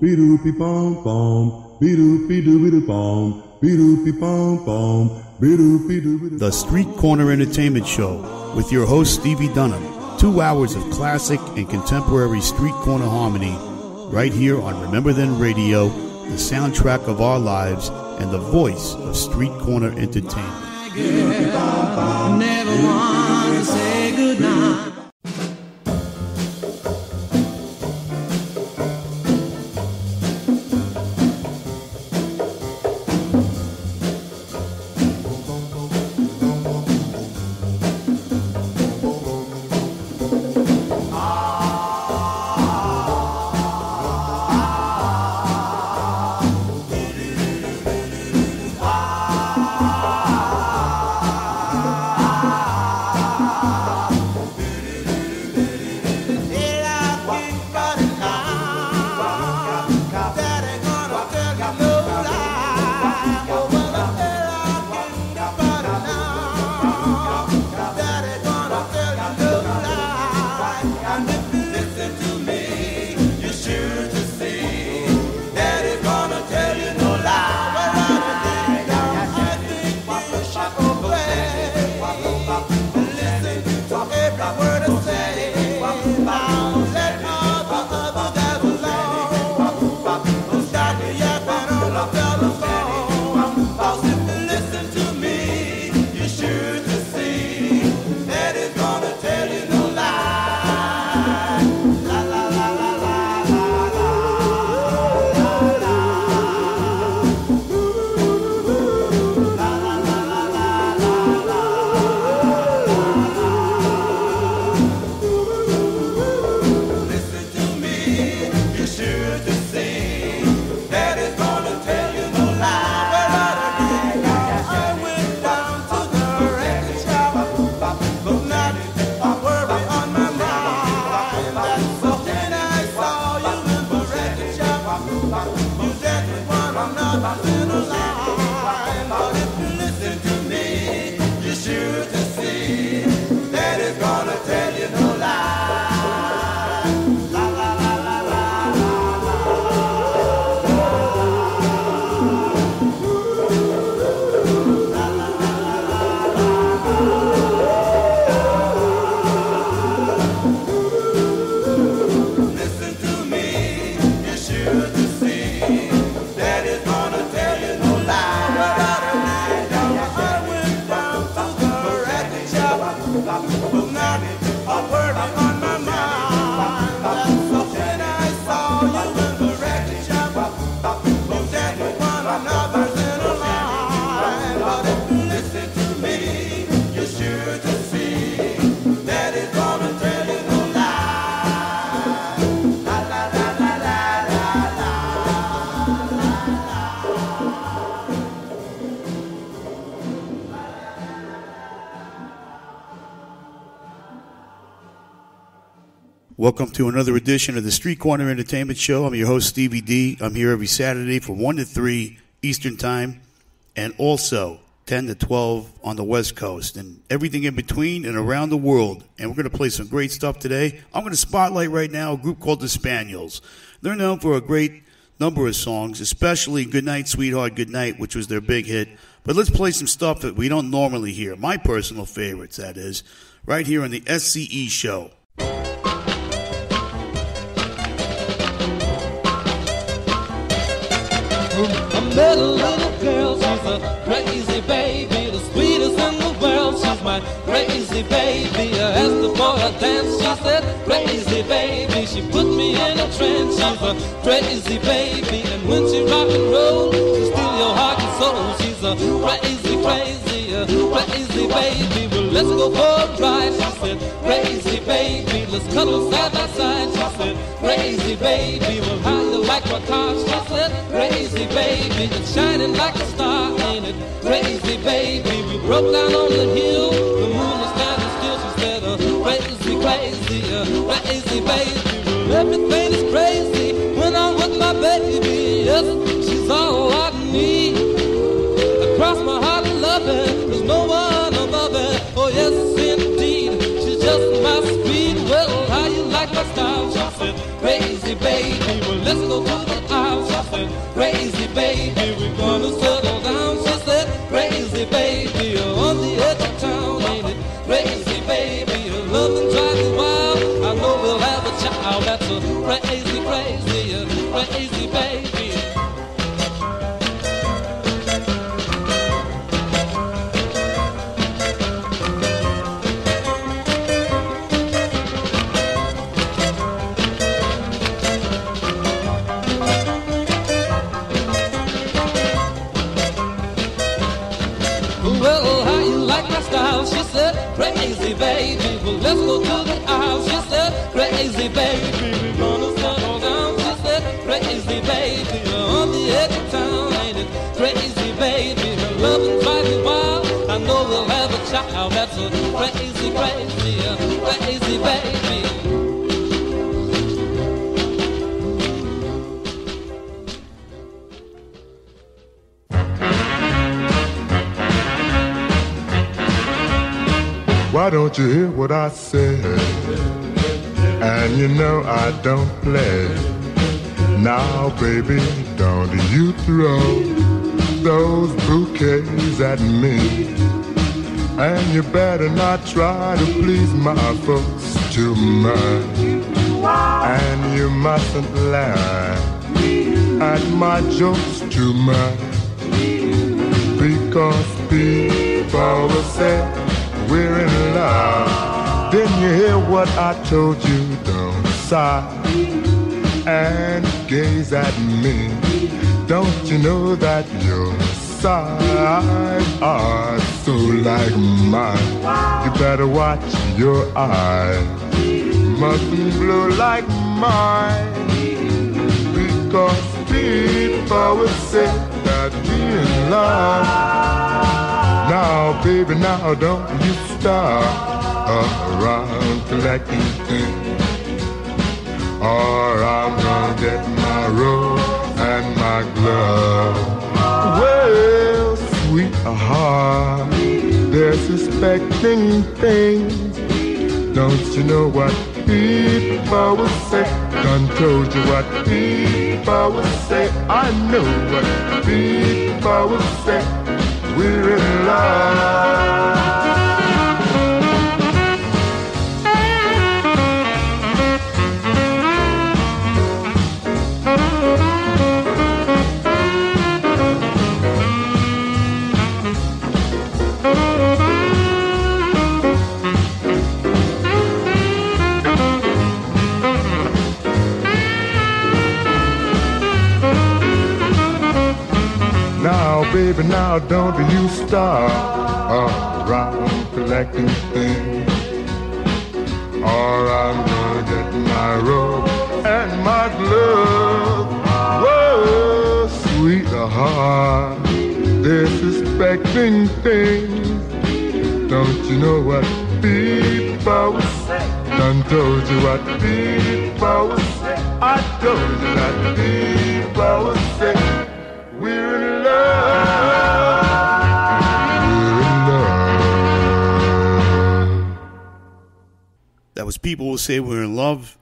Be-doopy bom bom. Be-doopy dooby bom. Be-doopy bom bom. Be-doopy dooby The Street Corner Entertainment Show with your host Stevie Dunham. Two hours of classic and contemporary street corner harmony right here on Remember Then Radio, the soundtrack of our lives and the voice of street corner entertainment. Welcome to another edition of the Street Corner Entertainment Show. I'm your host, Stevie D. I'm here every Saturday from 1 to 3 Eastern Time and also 10 to 12 on the West Coast and everything in between and around the world. And we're going to play some great stuff today. I'm going to spotlight right now a group called the Spaniels. They're known for a great number of songs, especially Goodnight Sweetheart Goodnight, which was their big hit. But let's play some stuff that we don't normally hear. My personal favorites, that is, right here on the SCE show. A little girl, she's a crazy baby, the sweetest in the world. She's my crazy baby. I asked her for a dance, she said, crazy baby. She put me in a trance, she's a crazy baby. And when she rock and roll, she steal your heart and soul. She's a crazy, crazy, uh, crazy baby. Let's go for a drive. she said, crazy baby. Let's cuddle side by side, she said, crazy baby. Well, you like my car? She said, crazy baby. It's shining like a star, ain't it? Crazy baby. We broke down on the hill, the moon was standing still. She said, uh, crazy, crazy, uh, crazy baby. Well, everything is crazy when I'm with my baby. Yes, she's all I need. Across my heart, loving, Let's go to the house. I said, crazy baby, we're gonna settle down. She said, crazy baby. Baby. Well, let's go to the aisle. She said, crazy baby. Why don't you hear what I said? And you know I don't play. Now, baby, don't you throw those bouquets at me. And you better not try to please my folks too much. And you mustn't laugh at my jokes too much. Because people will say we're in love. Didn't you hear what I told you? Don't sigh and gaze at me. Don't you know that your sighs are so like mine? You better watch your eyes. Mustn't blow like mine. Because people will say that we in love. Now, baby, now don't you start around collecting things. Or I'm gonna get my robe and my glove. Well, sweetheart, they're suspecting things. Don't you know what people will say? Done told you what people will say. I know what people will say. We're in love. Now don't you start around collecting things. Or I'm gonna get my robe and my glove. Whoa, sweetheart, they're suspecting things. Don't you know what people say? Done told you what people say. I told you that people say. Was People Will Say We're in Love.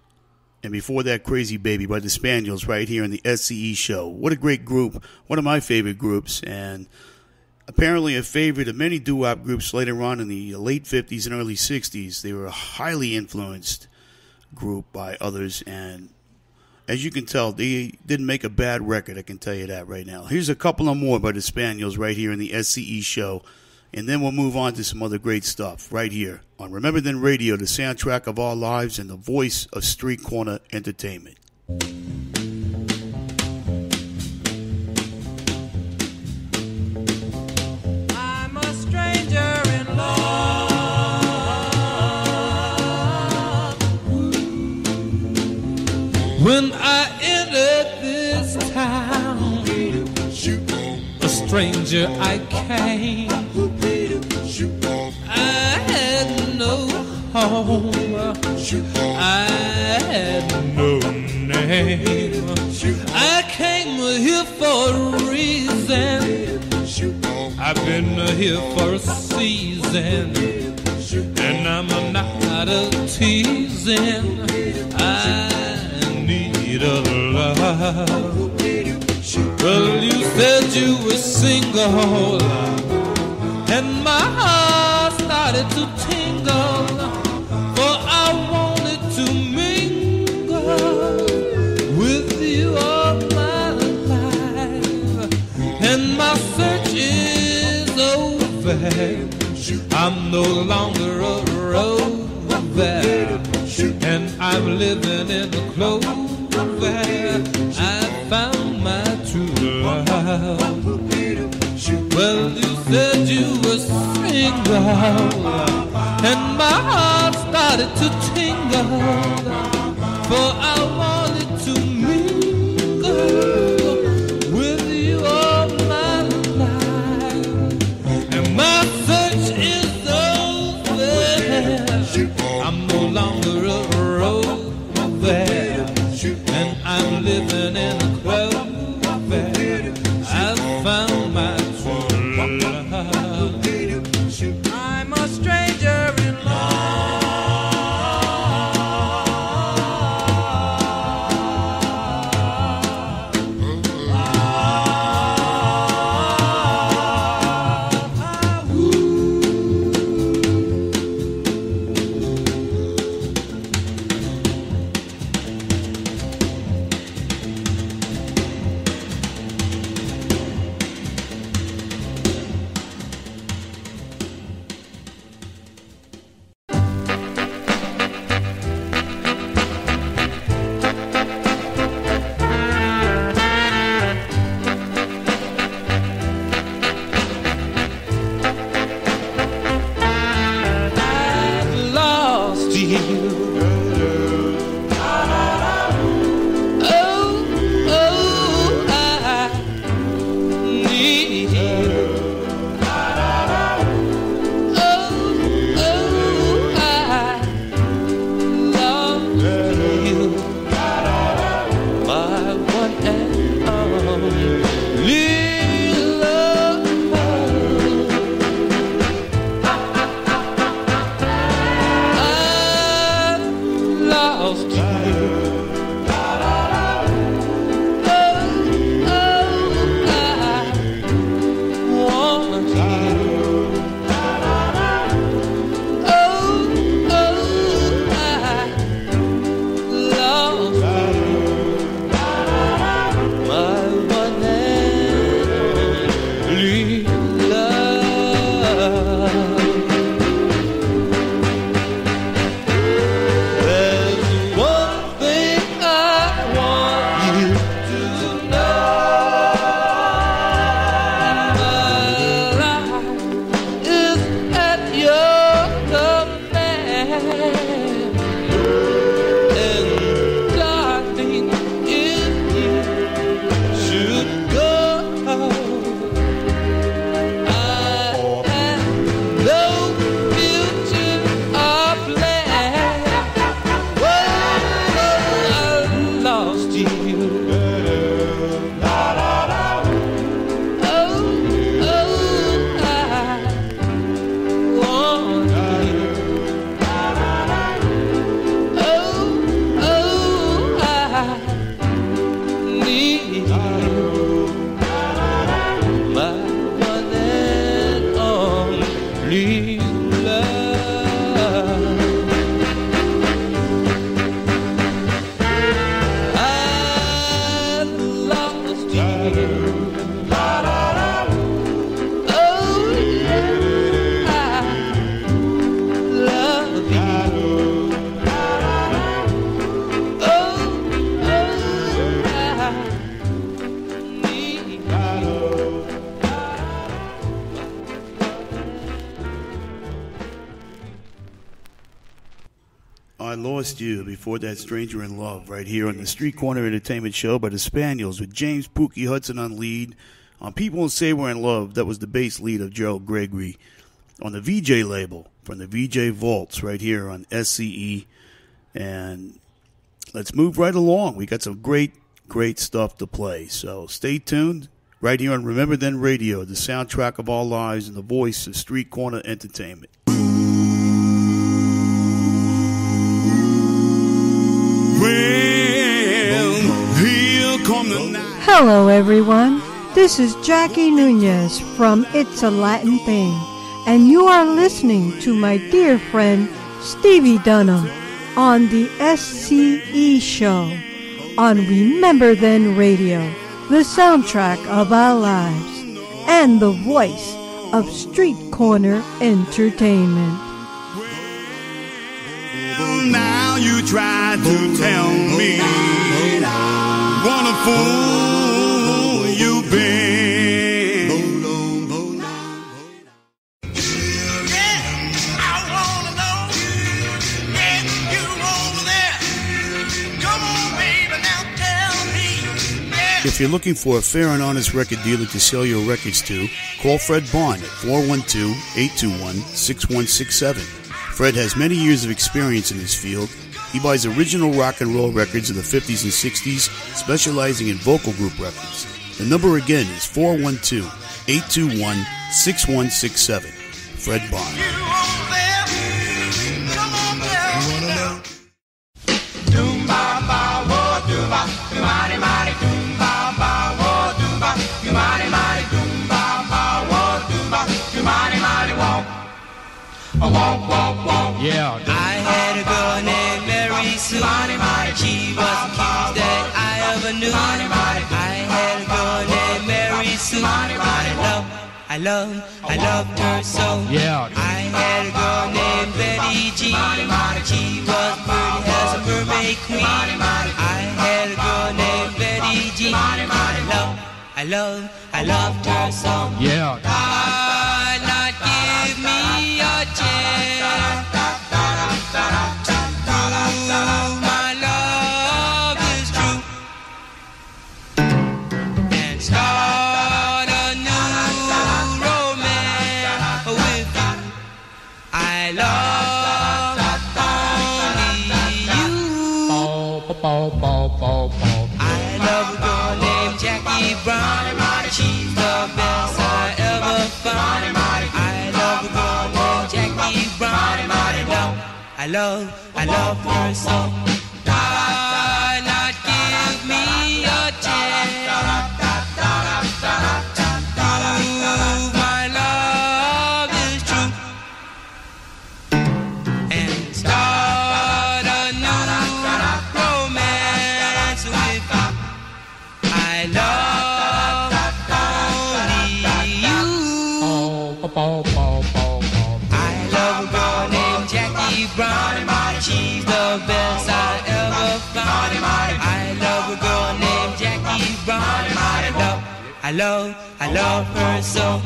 And before that, Crazy Baby by the Spaniels right here in the SCE show. What a great group. One of my favorite groups. And apparently a favorite of many doo wop groups later on in the late 50s and early 60s. They were a highly influenced group by others. And as you can tell, they didn't make a bad record, I can tell you that right now. Here's a couple of more by the Spaniels right here in the SCE show. And then we'll move on to some other great stuff right here on Remember Then Radio, the soundtrack of our lives and the voice of Street Corner Entertainment. I'm a stranger in love. When I entered this town, a stranger I came. Home. I had no name. I came here for a reason. I've been here for a season. And I'm not a teasing. I need a love. Well, you said you were single, and my heart started to tingle, rover. I'm no longer a rover, and I'm living in the clover. I found my true love. Well, you said you were single, and my heart started to tingle, for I wanted to mingle before that Stranger in Love right here on the Street Corner Entertainment Show by the Spaniels with James Pookie Hudson on lead. On People Say We're in Love, that was the bass lead of Gerald Gregory. On the VJ label from the VJ Vaults right here on SCE. And let's move right along. We got some great, great stuff to play. So stay tuned right here on Remember Then Radio, the soundtrack of our lives and the voice of Street Corner Entertainment. Hello, everyone. This is Jackie Nunez from It's a Latin Thing, and you are listening to my dear friend Stevie Dunham on the SCE Show on Remember Then Radio, the soundtrack of our lives, and the voice of Street Corner Entertainment. Now you try to tell me what a fool If you're looking for a fair and honest record dealer to sell your records to, call Fred Bond at 412 821 6167. Fred has many years of experience in this field. He buys original rock and roll records of the 50s and 60s, specializing in vocal group records. The number again is 412 821 6167. Fred Bond. Yeah. I had a girl named Mary Sue. She was the cutest that I ever knew. I had a girl named Mary Sue. I love, I love, I loved her so. Yeah. I had a girl named Betty G. She was pretty as a mermaid queen. I had a girl named Betty G. I love, I love, I loved her so. Yeah. God love, I love, her so. I love, I love her so.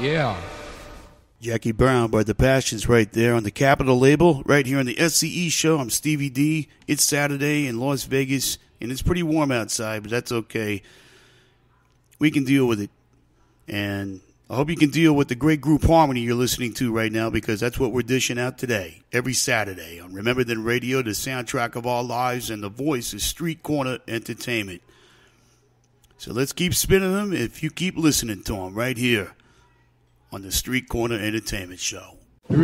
Yeah. Jackie Brown by The Passions right there on the Capitol label, right here on the SCE show. I'm Stevie D. It's Saturday in Las Vegas, and it's pretty warm outside, but that's okay. We can deal with it. And I hope you can deal with the great group harmony you're listening to right now because that's what we're dishing out today, every Saturday on Remember Then Radio, the soundtrack of our lives, and the voice of Street Corner Entertainment. So let's keep spinning them if you keep listening to them right here on the Street Corner Entertainment Show. Do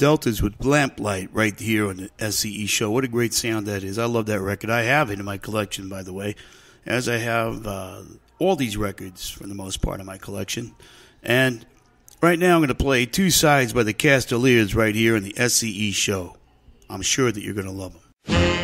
Deltas with Lamplight right here on the SCE show. What a great sound that is. I love that record. I have it in my collection, by the way, as I have uh, all these records for the most part in my collection. And right now I'm going to play Two Sides by the Castoliers right here on the SCE show. I'm sure that you're going to love them.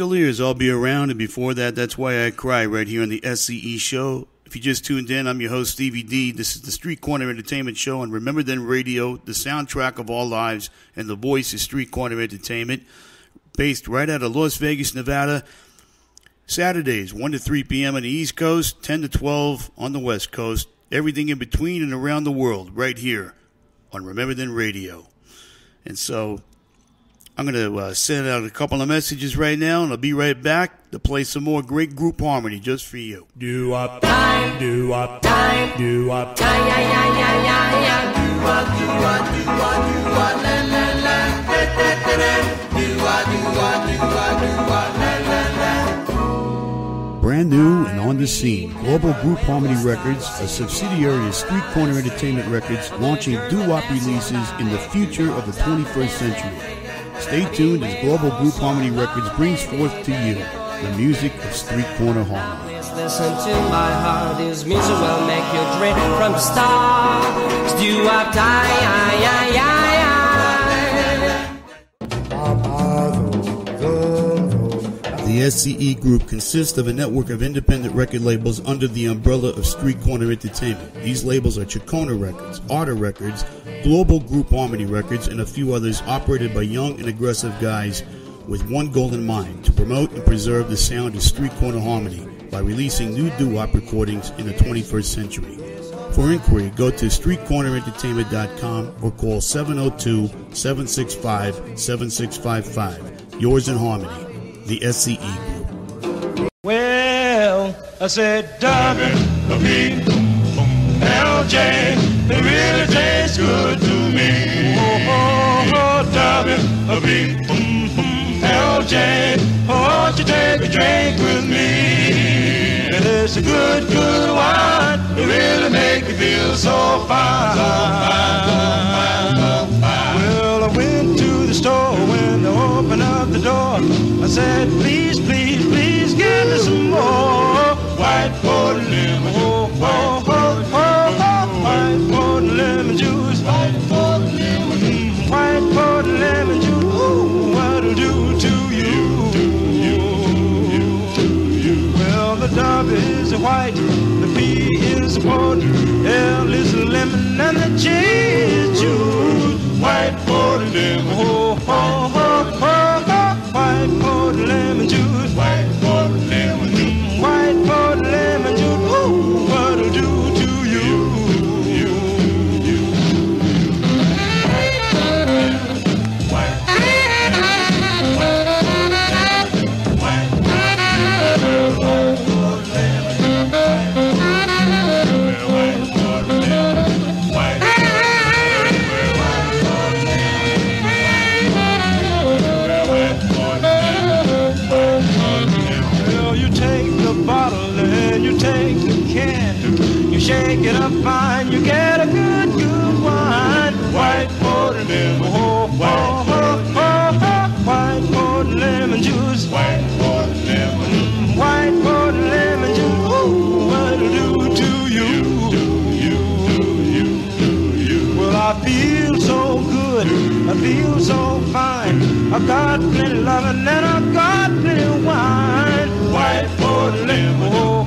still I'll be around. And before that, that's why I cry right here on the SCE show. If you just tuned in, I'm your host, Stevie D. This is the Street Corner Entertainment Show on Remember Then Radio, the soundtrack of all lives, and the voice is Street Corner Entertainment, based right out of Las Vegas, Nevada. Saturdays, 1 to 3 p.m. on the East Coast, 10 to 12 on the West Coast. Everything in between and around the world, right here on Remember Then Radio. And so I'm going to uh, send out a couple of messages right now, and I'll be right back to play some more great group harmony just for you. Do up, do up, do up. Brand new and on the scene, Global Group Harmony Records, a subsidiary of Street Corner Entertainment Records, launching doo-wop releases in the future of the 21st century. Stay tuned as Global Group Harmony Records brings forth to you the music of Street Corner Harmony. Listen to my heart, this music will make you from the start. Do up, die, ay, ay, ay, The SCE Group consists of a network of independent record labels under the umbrella of Street Corner Entertainment. These labels are Chacona Records, Arta Records, Global Group Harmony Records, and a few others operated by young and aggressive guys with one goal in mind to promote and preserve the sound of Street Corner Harmony by releasing new doo-wop recordings in the 21st century. For inquiry, go to streetcornerentertainment.com or call 702-765-7655. Yours in Harmony, the SCE Group. Well, I said, Dubbin, a beat, LJ, they really taste good to me. Oh, oh, oh, Dubbin, a beat, LJ, won't you take a drink with me? And it's a good, good wine, it really make you feel so fine. Well, I went to the store said, please, please, please give me some more white porter lemon juice. Oh, oh, oh, oh, white porter lemon juice. White porter lemon juice. White porter lemon juice. Ooh, what'll do to you? Well, the derby is white, the P is porter, L is lemon, and the J is juice. White porter lemon juice. Oh, oh, oh, oh, fine, you get a good, good wine. White porter lemon, oh, oh, oh, oh, oh, white porter lemon juice. White porter lemon, mm, white porter lemon juice. Ooh, what'll do to you? Well, I feel so good, I feel so fine. I got plenty loving and I got plenty wine. White porter lemon, oh, oh,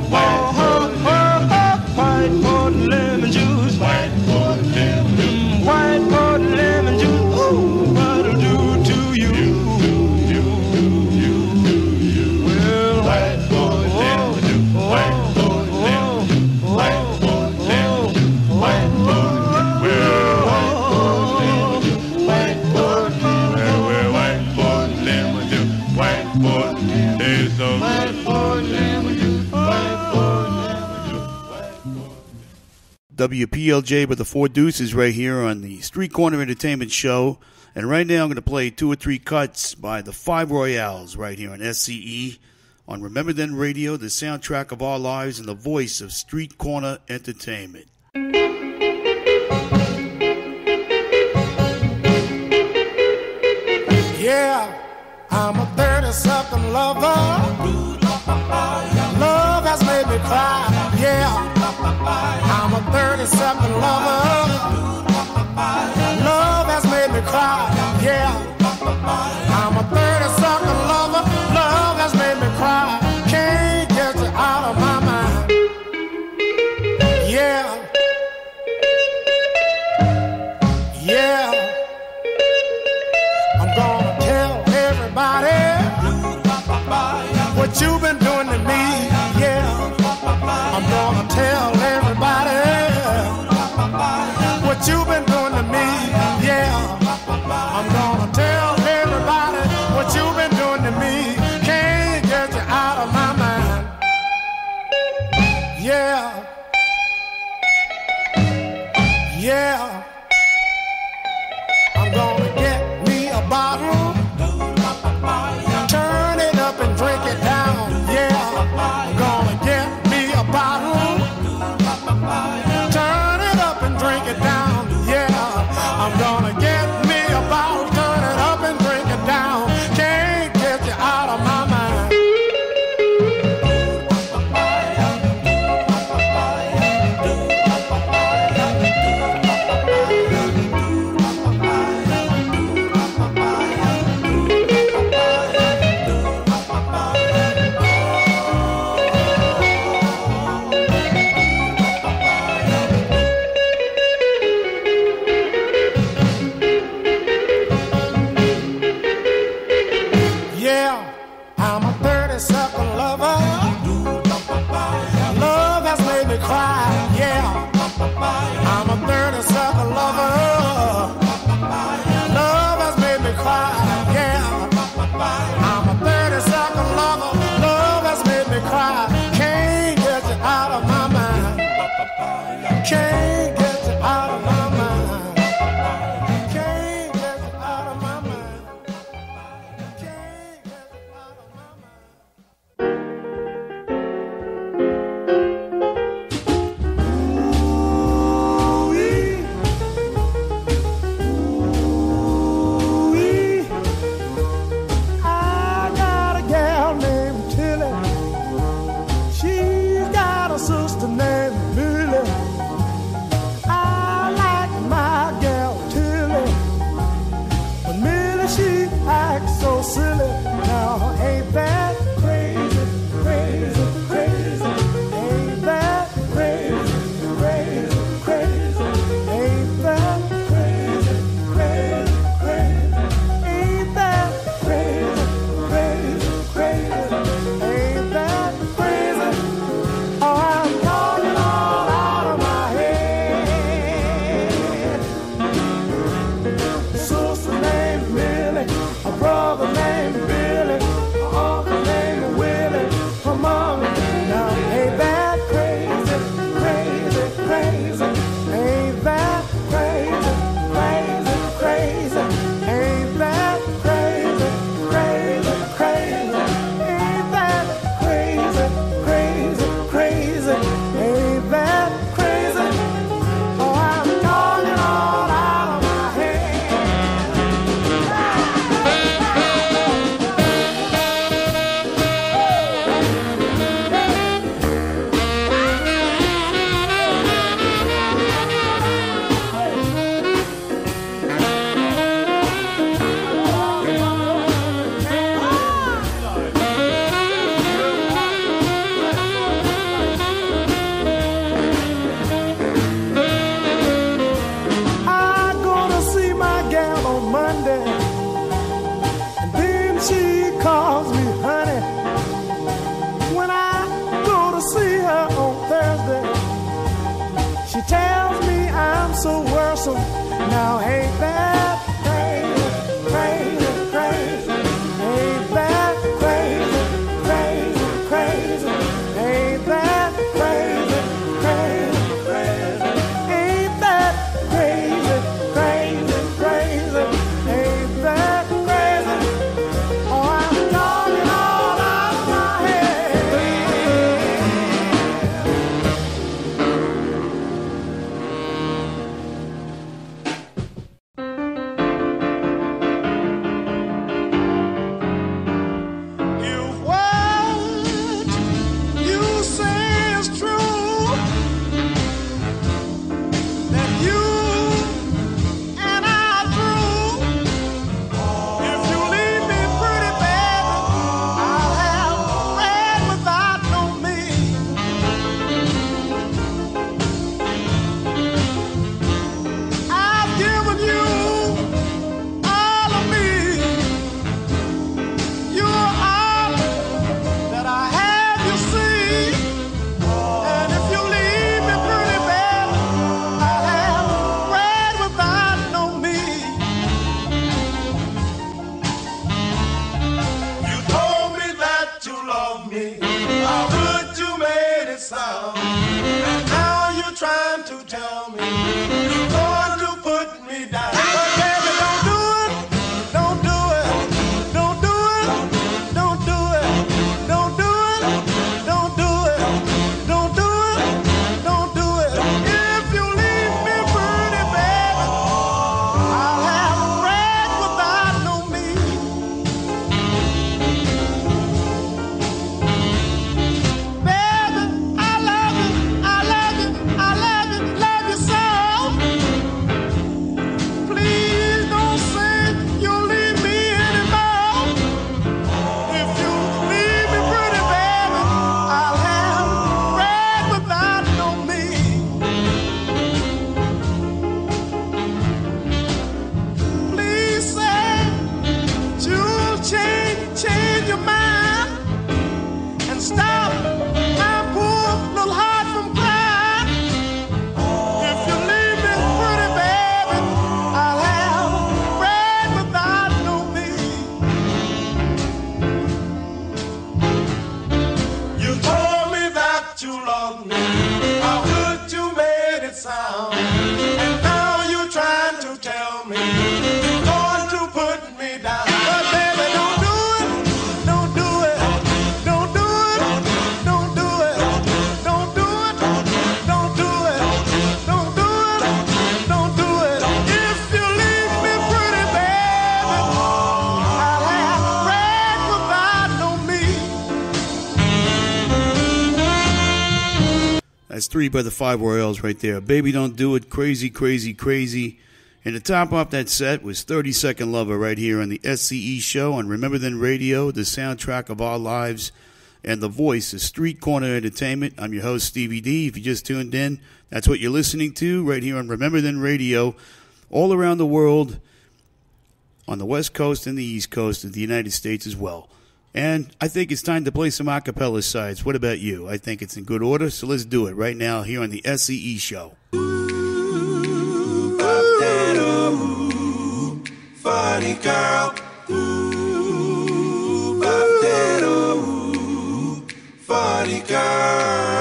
WPLJ with the Four Deuces right here on the Street Corner Entertainment Show. And right now I'm going to play two or three cuts by the Five Royales right here on SCE on Remember Then Radio, the soundtrack of our lives and the voice of Street Corner Entertainment. Yeah, I'm a 30 something lover. Love has made me cry. Yeah, 30 something lover. Love has made me cry. Yeah, by the five Royales right there. Baby Don't Do It, Crazy, Crazy, Crazy. And the top off that set was 30 Second Lover right here on the SCE show on Remember Then Radio, the soundtrack of our lives, and the voice of Street Corner Entertainment. I'm your host, Stevie D. If you just tuned in, that's what you're listening to right here on Remember Then Radio, all around the world, on the West Coast and the East Coast of the United States as well. And I think it's time to play some acapella sides. What about you? I think it's in good order, so let's do it right now here on the SCE show. Funny girl. Ooh, bop that, oh, funny girl.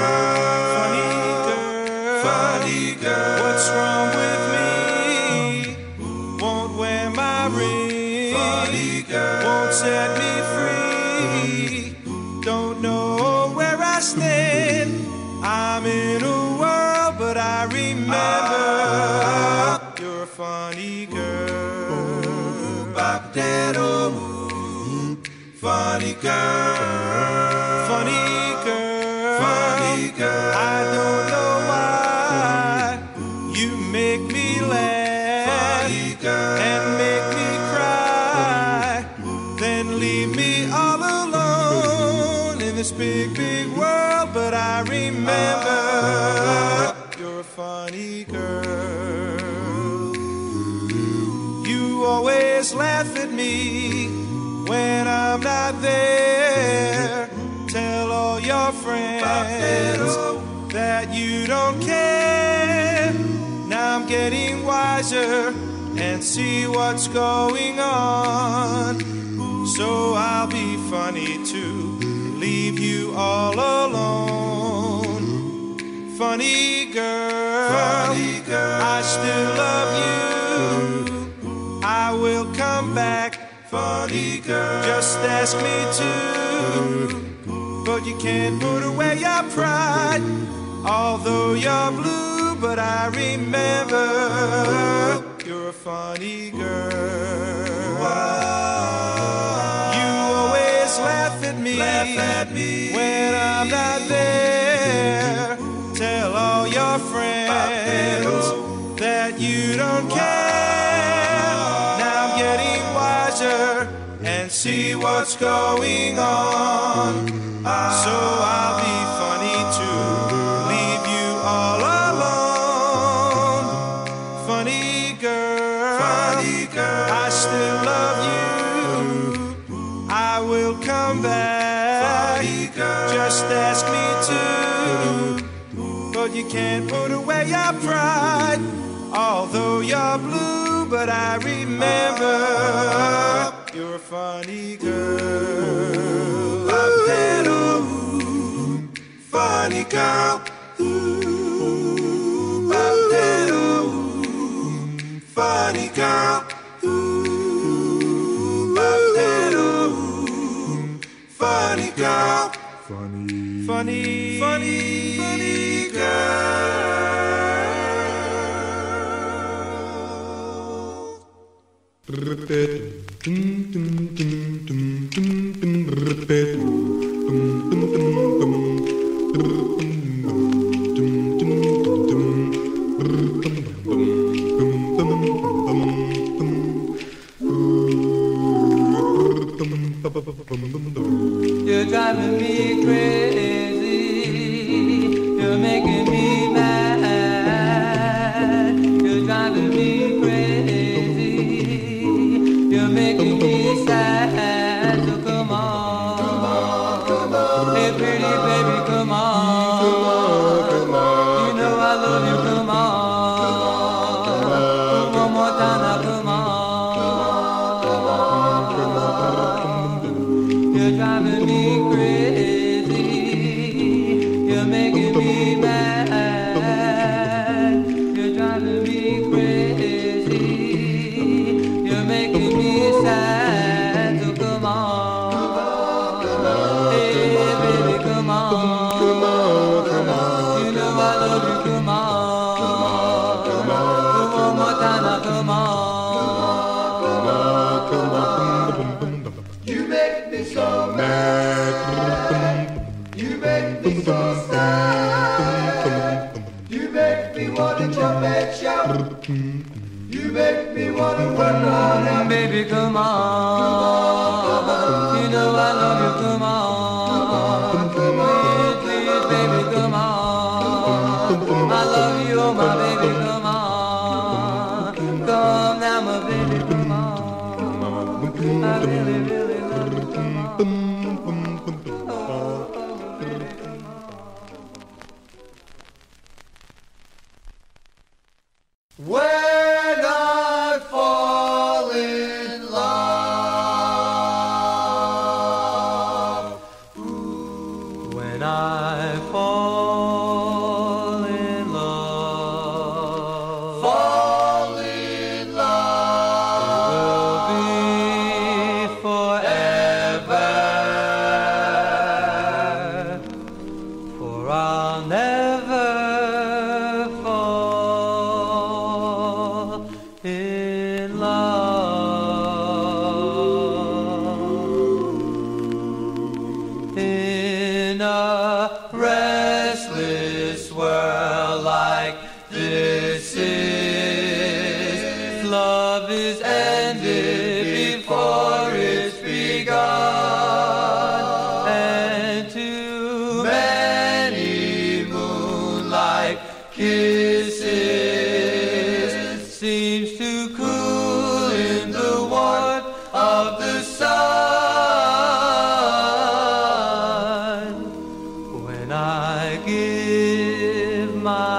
Remember you're a funny girl. Bop that, oh, funny girl. Funny girl. Funny girl. I don't know why you make me laugh and make me cry, then leave me all alone in this big, big world. But I remember always laugh at me when I'm not there. Tell all your friends that you don't care. Now I'm getting wiser and see what's going on. So I'll be funny too, and leave you all alone. Funny girl, Funny girl. I still love you. I will come back. Funny girl. Just ask me to. But you can't put away your pride. Although you're blue, but I remember you're a funny girl. You always laugh at me, Laugh at me. when I'm not there. Tell all your friends that you don't care. See what's going on. So I'll be funny to leave you all alone. Funny girl, Funny girl. I still love you. I will come back. Funny girl. Just ask me to. But you can't put away your pride. Although you're blue, but I remember you're a funny girl. Oh, funny girl. Ooh, oh, funny girl. Ooh, oh, funny girl. Funny, funny, funny, funny girl. You're driving me crazy. Baby, come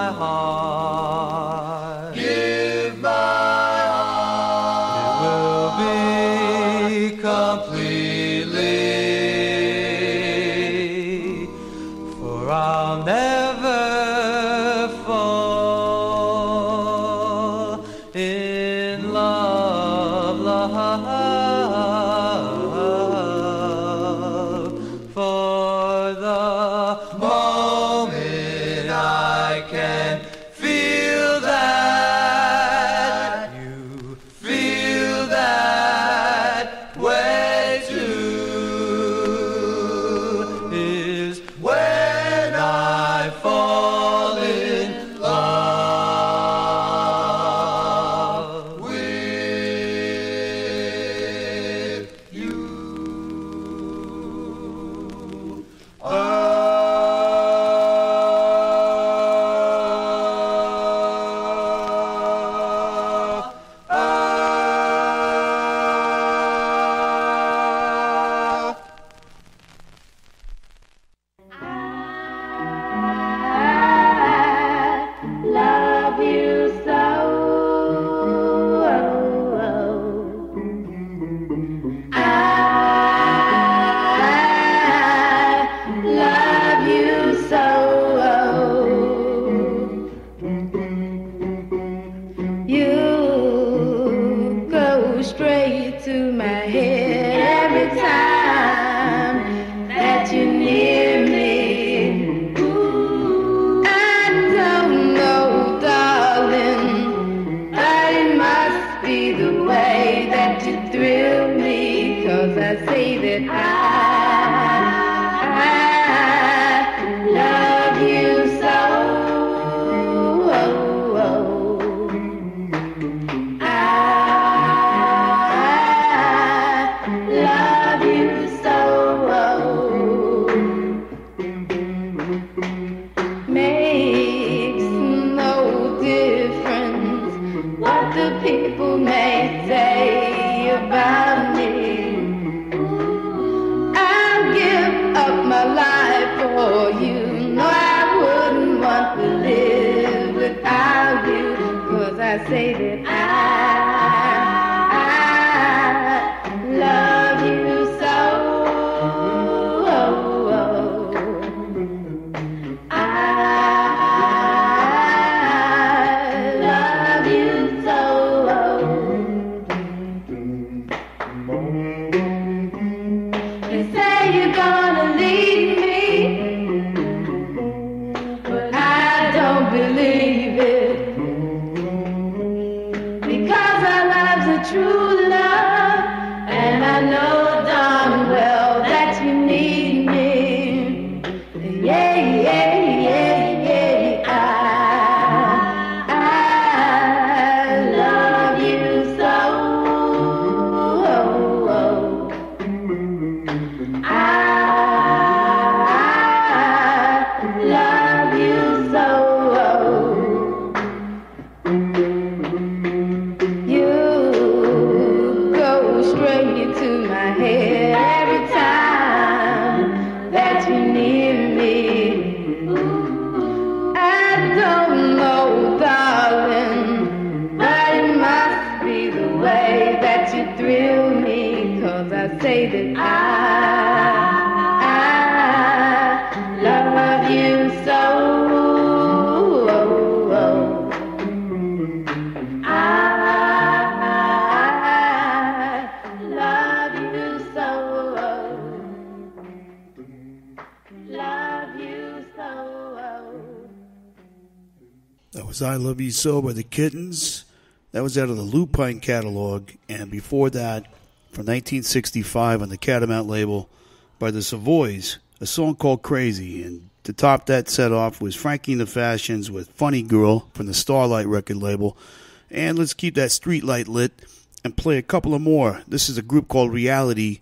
my heart, was I Love You So by the Kittens. That was out of the Lupine catalog. And before that, from 1965 on the Catamount label by the Savoys, a song called Crazy. And to top that set off was Frankie and the Fashions with Funny Girl from the Starlight record label. And let's keep that street light lit and play a couple of more. This is a group called Reality.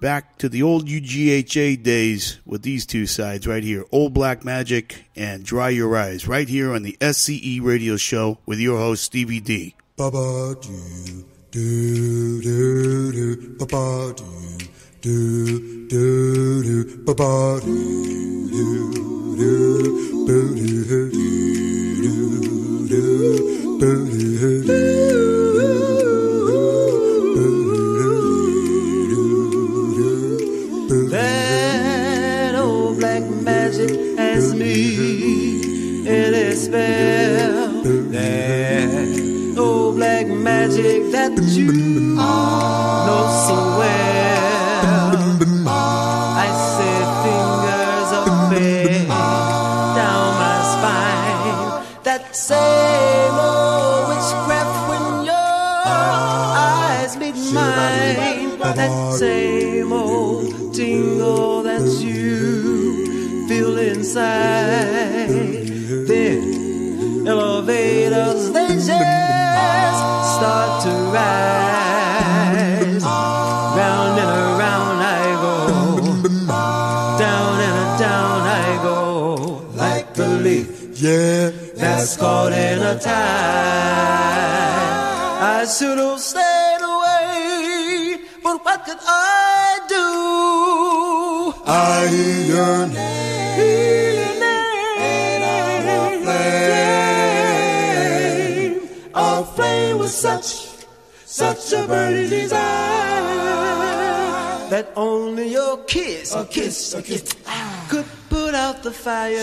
Back to the old UGHA days with these two sides right here Old Black Magic and Dry Your Eyes, right here on the SCE radio show with your host, Stevie D. Ba-ba do do do do ba-ba do do do do ba-ba do do do boo do do do boo do That spell. That old black magic that you know so well. That's caught in a tide. I should have stayed away, but what could I do? I hear your name and I'm aflame, aflame with such, such a burning desire only your kiss, a kiss, a kiss, could put out the fire.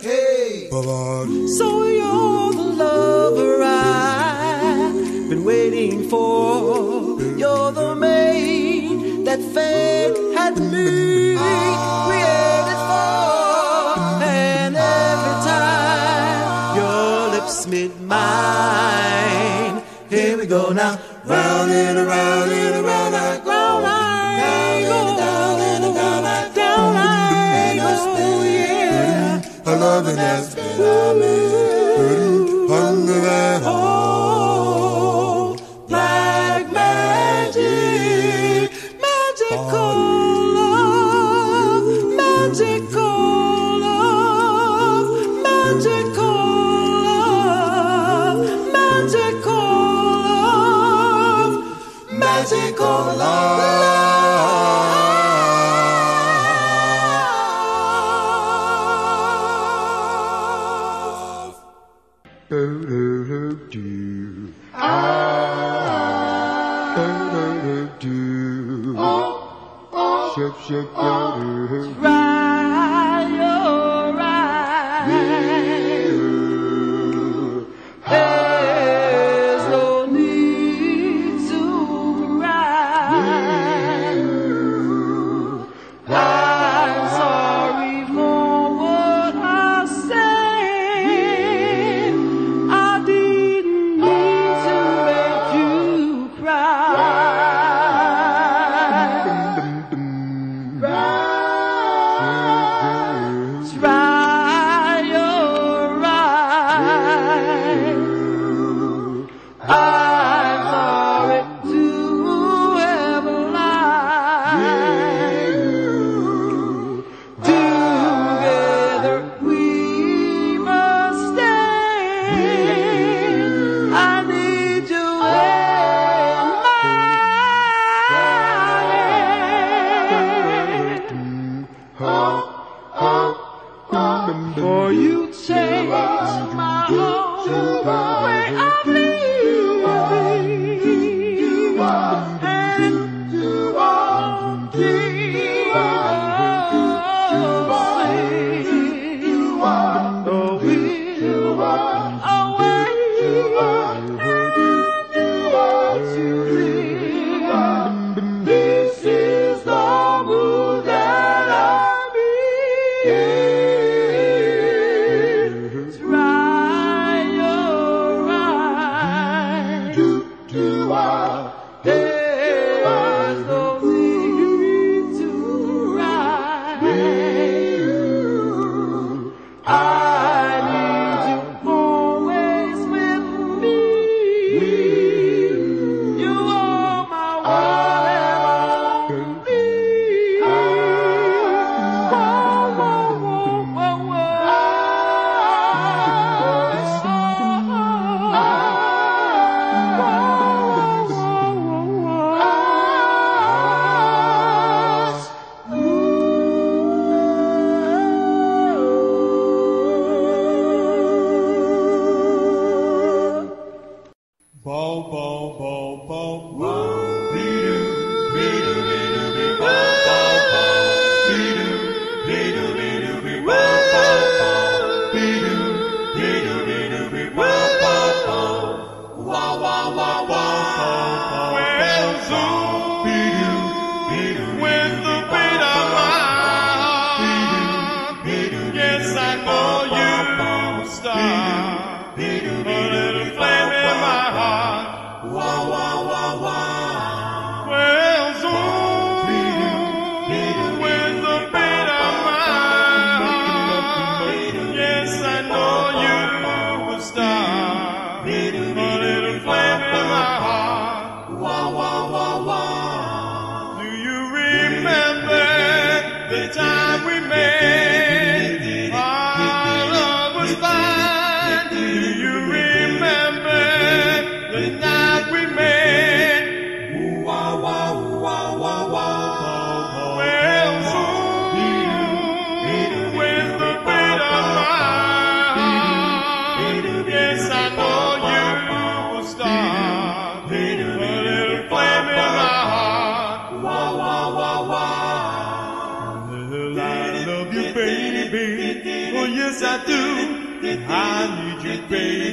Hey, So you're the lover I've been waiting for. You're the maid that fate had me created for. And every time your lips meet mine, here we go now, round and around and around I a Do-do-do-do. Do-do-do-do. Ship, ship, do-do. Dry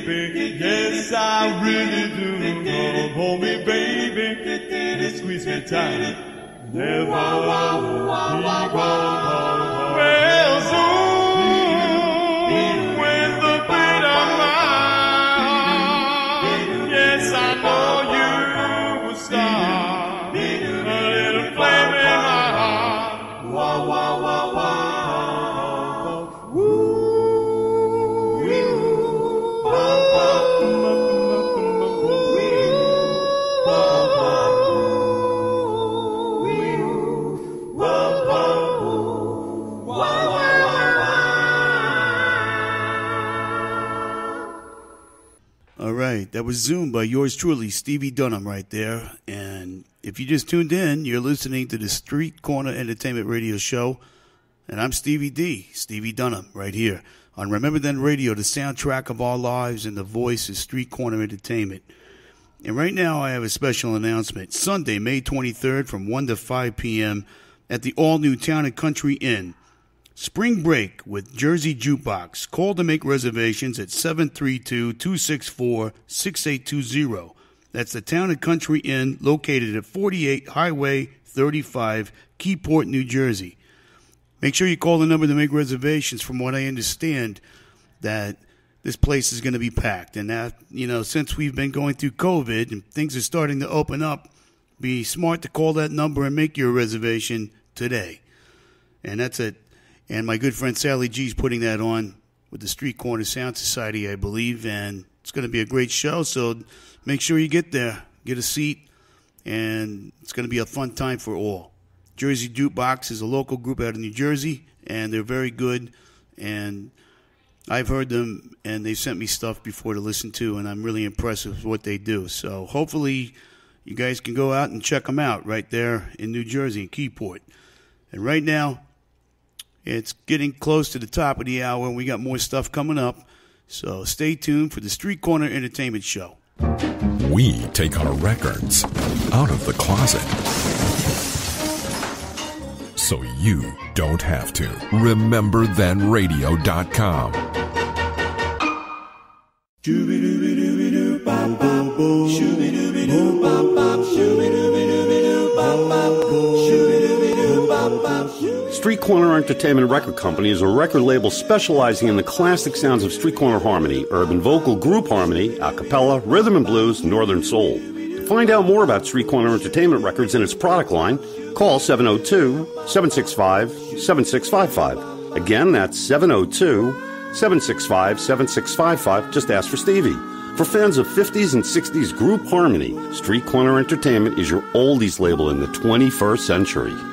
baby. Yes, I really do. Come hold me, baby. And squeeze me tight. Never leave that was Zoom by yours truly, Stevie Dunham, right there. And if you just tuned in, you're listening to the Street Corner Entertainment Radio Show. And I'm Stevie D, Stevie Dunham, right here on Remember Then Radio, the soundtrack of our lives and the voice of Street Corner Entertainment. And right now, I have a special announcement. Sunday, May 23rd, from 1 to 5 p.m. at the all new Town and Country Inn. Spring Break with Jersey Jukebox. Call to make reservations at 732 264 6820. That's the Town and Country Inn located at 48 Highway 35, Keyport, New Jersey. Make sure you call the number to make reservations. From what I understand, that this place is going to be packed. And that, you know, since we've been going through COVID and things are starting to open up, be smart to call that number and make your reservation today. And that's it. And my good friend Sally G is putting that on with the Street Corner Sound Society, I believe. And it's going to be a great show. So make sure you get there, get a seat, and it's going to be a fun time for all. Jersey Jukebox is a local group out of New Jersey, and they're very good. And I've heard them, and they've sent me stuff before to listen to, and I'm really impressed with what they do. So hopefully, you guys can go out and check them out right there in New Jersey, in Keyport. And right now, it's getting close to the top of the hour, and we got more stuff coming up. So stay tuned for the Street Corner Entertainment Show. We take our records out of the closet so you don't have to. RememberThenRadio.com. Street Corner Entertainment Record Company is a record label specializing in the classic sounds of street corner harmony, urban vocal, group harmony, a cappella, rhythm and blues, northern soul. To find out more about Street Corner Entertainment Records and its product line, call 702 765 7655. Again, that's 702 765 7655. Just ask for Stevie. For fans of 50s and 60s group harmony, Street Corner Entertainment is your oldies label in the 21st century.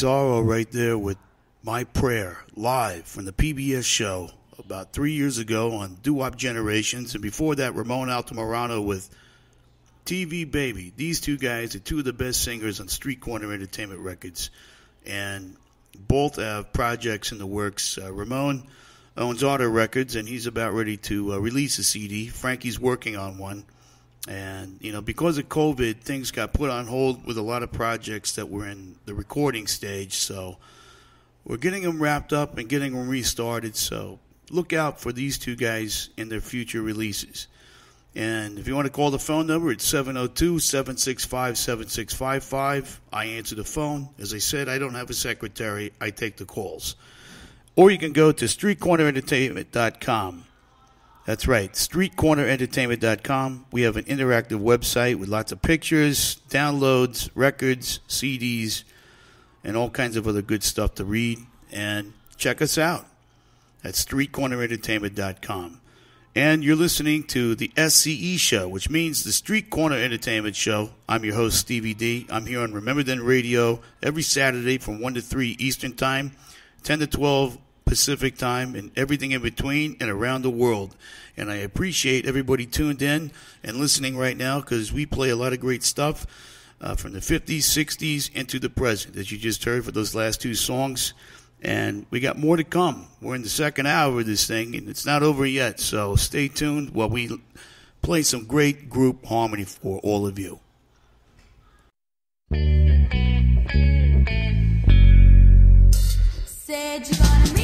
Pizarro right there with My Prayer live from the PBS show about three years ago on Doo Wop Generations. And before that, Ramon Altamirano with TV Baby. These two guys are two of the best singers on Street Corner Entertainment Records. And both have projects in the works. Uh, Ramon owns Auto Records, and he's about ready to uh, release a CD. Frankie's working on one. And, you know, because of COVID, things got put on hold with a lot of projects that were in the recording stage. So we're getting them wrapped up and getting them restarted. So look out for these two guys in their future releases. And if you want to call the phone number, it's 702 765 7655. I answer the phone. As I said, I don't have a secretary, I take the calls. Or you can go to streetcornerentertainment.com. That's right, streetcornerentertainment.com. We have an interactive website with lots of pictures, downloads, records, CDs, and all kinds of other good stuff to read. And check us out at streetcornerentertainment.com. And you're listening to the SCE show, which means the Street Corner Entertainment Show. I'm your host, Stevie D. I'm here on Remember Then Radio every Saturday from 1 to 3 Eastern Time, 10 to 12 Pacific Time, and everything in between and around the world. And I appreciate everybody tuned in and listening right now because we play a lot of great stuff uh, from the 50s, 60s, into the present, as you just heard for those last two songs. And we got more to come. We're in the second hour of this thing, and it's not over yet. So stay tuned while we play some great group harmony for all of you. Said you're gonna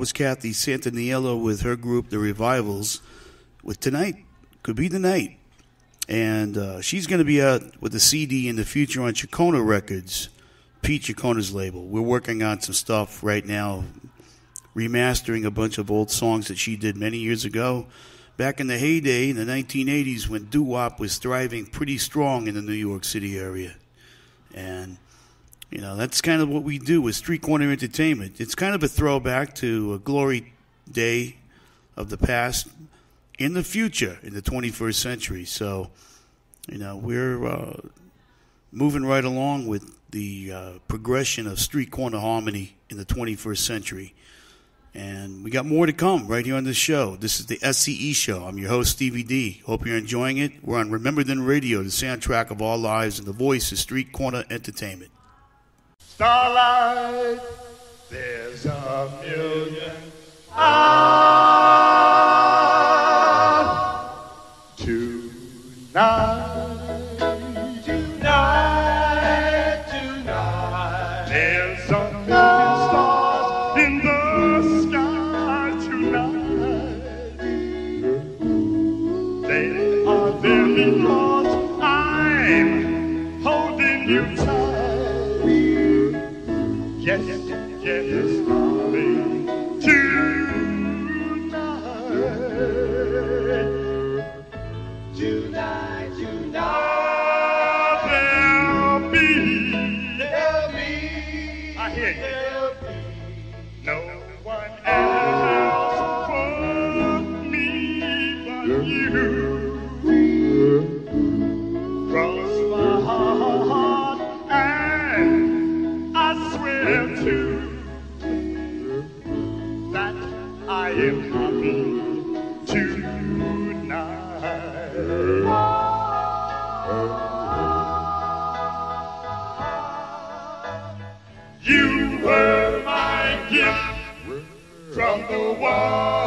was Kathy Santaniello with her group, The Revivals, with Tonight Could Be the Night. And uh, she's going to be out with a CD in the future on Chacona Records, Pete Chacona's label. We're working on some stuff right now, remastering a bunch of old songs that she did many years ago. Back in the heyday in the 1980s when doo wop was thriving pretty strong in the New York City area. And you know, that's kind of what we do with Street Corner Entertainment. It's kind of a throwback to a glory day of the past in the future, in the 21st century. So, you know, we're uh, moving right along with the uh, progression of street corner harmony in the 21st century. And we got more to come right here on this show. This is the SCE show. I'm your host, Stevie D. Hope you're enjoying it. We're on Remember Then Radio, the soundtrack of our lives, and the voice of Street Corner Entertainment. Starlight, there's a million. eyes am happy tonight. You were my gift from the one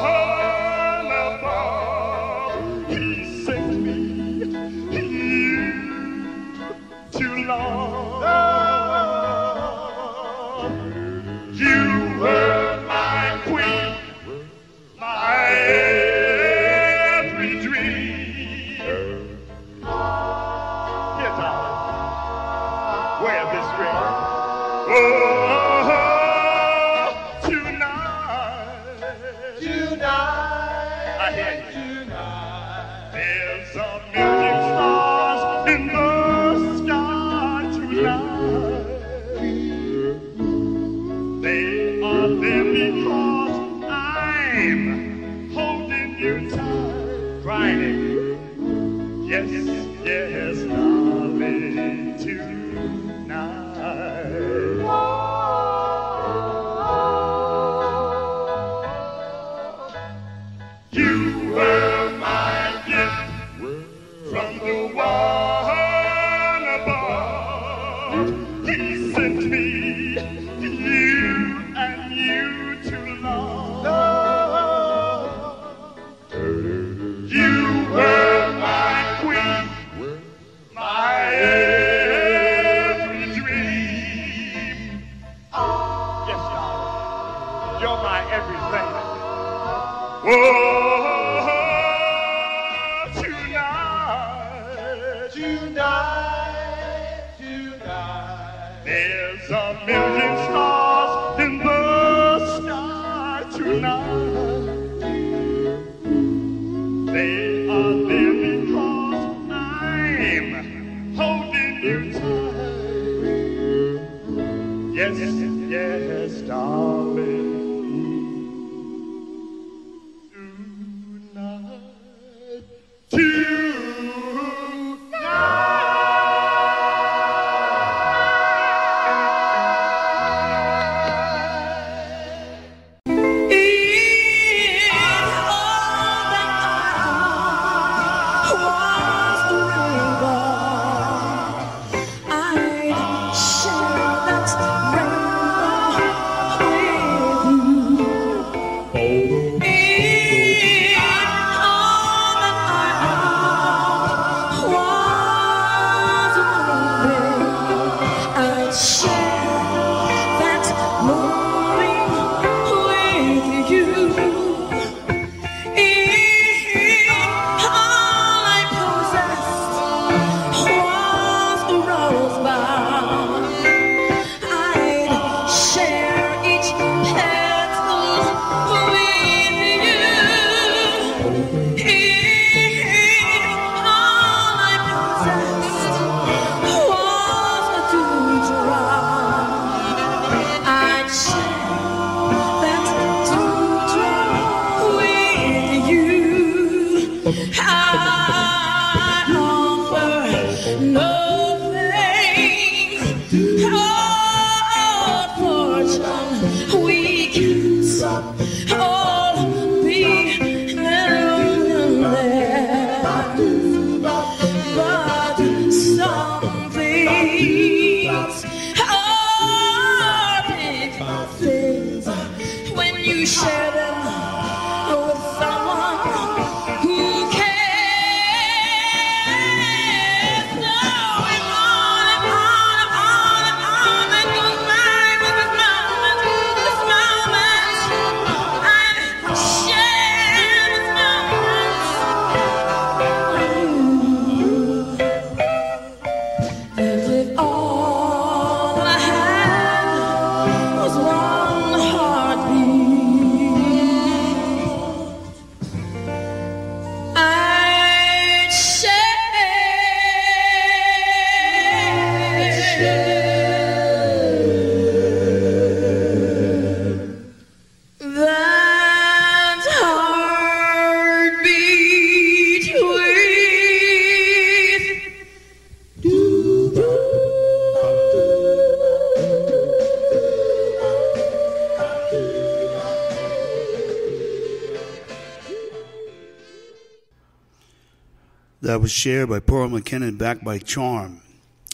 Shared by Pearl McKinnon, backed by Charm,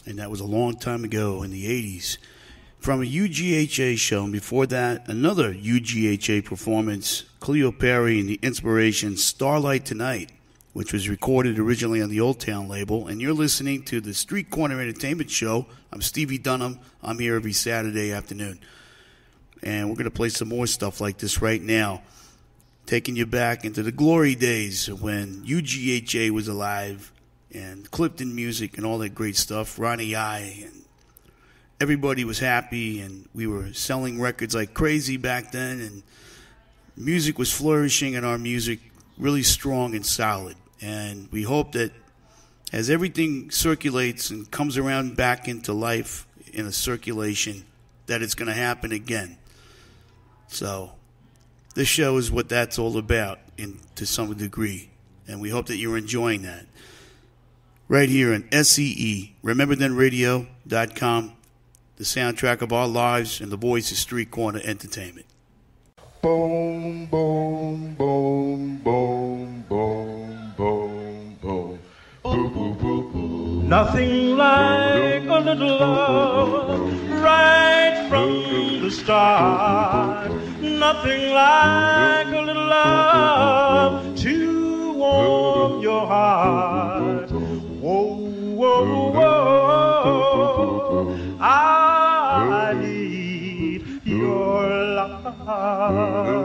and that was a long time ago in the 80s. From a UGHA show, and before that, another UGHA performance, Cleo Perry and the inspiration Starlight Tonight, which was recorded originally on the Old Town label. And you're listening to the Street Corner Entertainment Show. I'm Stevie Dunham. I'm here every Saturday afternoon. And we're going to play some more stuff like this right now taking you back into the glory days when UGHA was alive and Clifton Music and all that great stuff, Ronnie I, and everybody was happy and we were selling records like crazy back then and music was flourishing and our music really strong and solid. And we hope that as everything circulates and comes around back into life in a circulation, that it's going to happen again. So this show is what that's all about in to some degree and we hope that you're enjoying that right here on SCE rememberthenradio.com the soundtrack of our lives and the voice of street corner entertainment Boom, boom, boom, boom, boom, boom, boom. Boo, boo, boo, boo. Nothing like a little love right from the start. Nothing like a little love to warm your heart. Whoa, whoa, whoa. I need your love.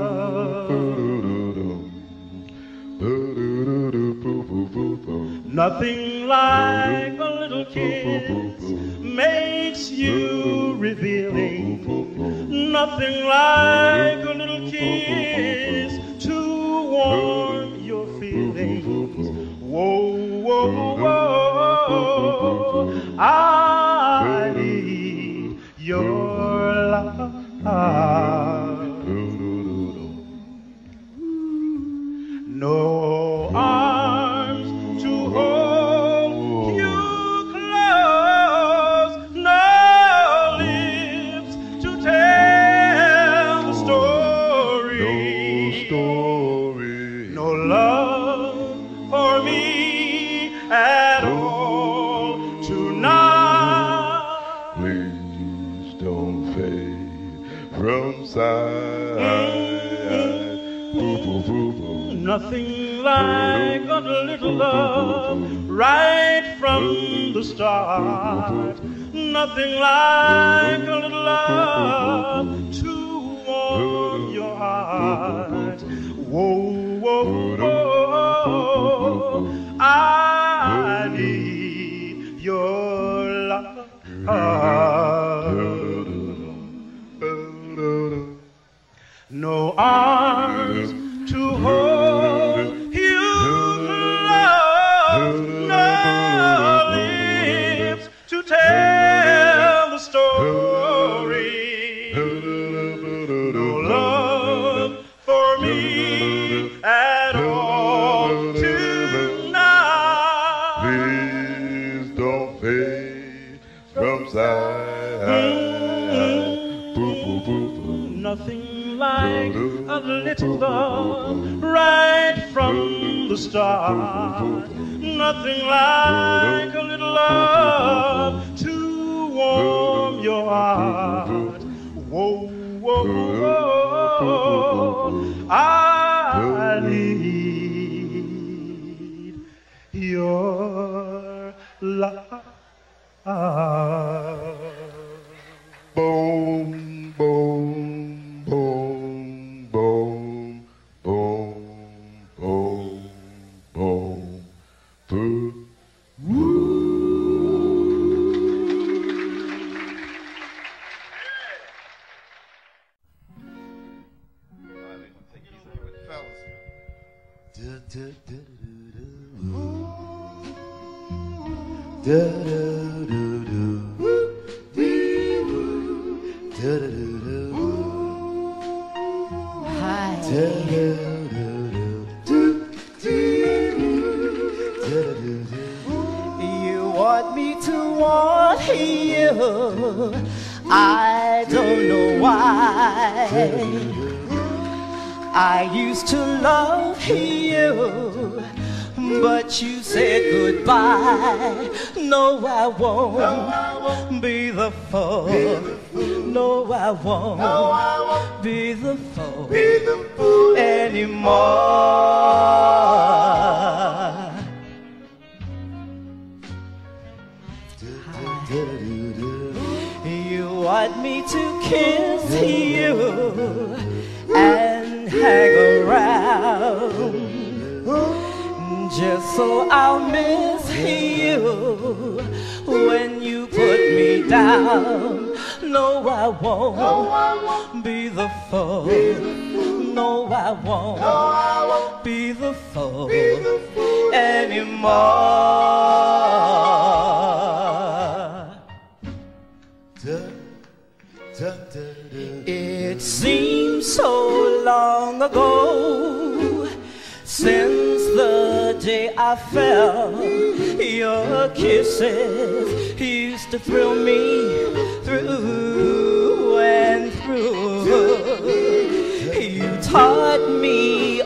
Nothing like a little kiss makes you revealing. Nothing like a little kiss to warm your feelings. Whoa, whoa. I need your love. No Nothing like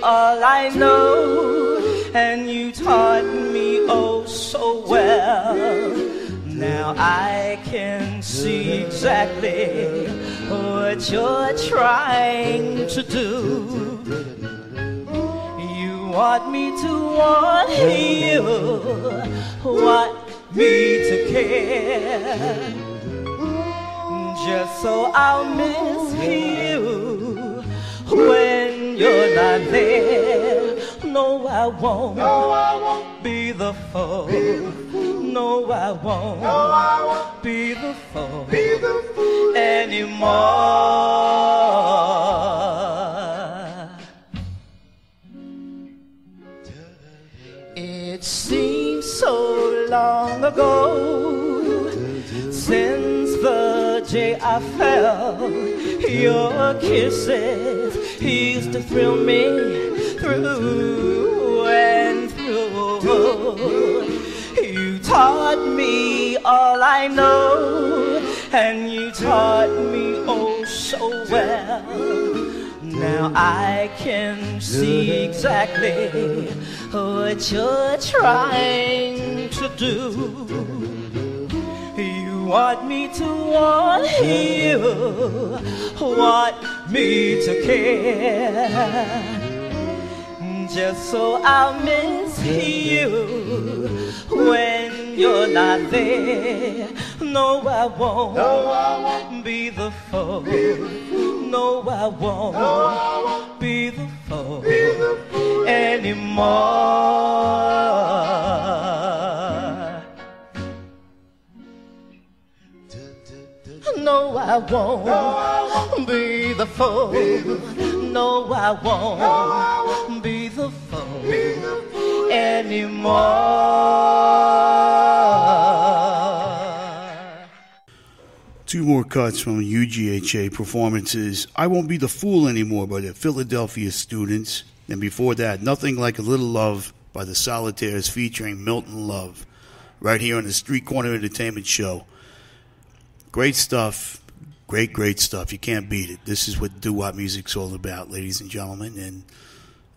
all I know, and you taught me oh so well. Now I can see exactly what you're trying to do. You want me to want you, want me to care, just so I'll miss you when you're not there. No, I won't. No, I won't be the fool. No, I won't. No, I won't be the fool. Be the fool anymore. It seems so long ago since the day I felt your kisses used to thrill me through and through. You taught me all I know, and you taught me oh so well. Now I can see exactly what you're trying to do. Want me to want you, want me to care, just so I'll miss you when you're not there. No, I won't, no, I won't be the fool. No, I won't, no, I won't be the fool, be the fool anymore. No, I won't be the fool. No, I won't be the fool anymore. Two more cuts from UGHA performances. I Won't Be the Fool Anymore by the Philadelphia students. And before that, Nothing Like a Little Love by the Solitaires featuring Milton Love. Right here on the Street Corner Entertainment Show. Great stuff. Great, great stuff. You can't beat it. This is what doo wop music's all about, ladies and gentlemen. And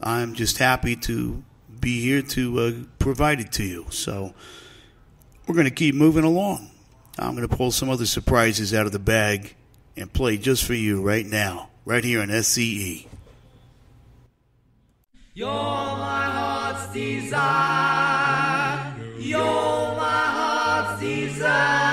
I'm just happy to be here to uh, provide it to you. So we're going to keep moving along. I'm going to pull some other surprises out of the bag and play just for you right now, right here on. SCE. You're my heart's desire. You're my heart's desire.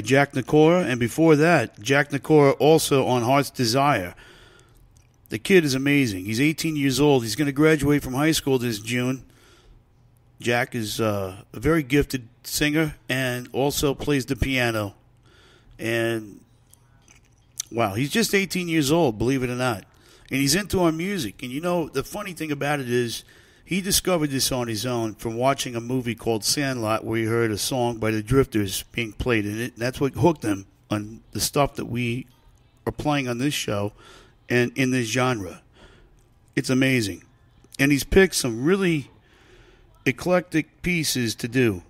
By Jack Nakora, and before that, Jack Nakora also on Heart's Desire. The kid is amazing. He's 18 years old. He's going to graduate from high school this June. Jack is uh, a very gifted singer and also plays the piano. And wow, he's just 18 years old, believe it or not. And he's into our music. And you know, the funny thing about it is, he discovered this on his own from watching a movie called Sandlot, where he heard a song by the Drifters being played in it. And that's what hooked him on the stuff that we are playing on this show and in this genre. It's amazing. And he's picked some really eclectic pieces to do,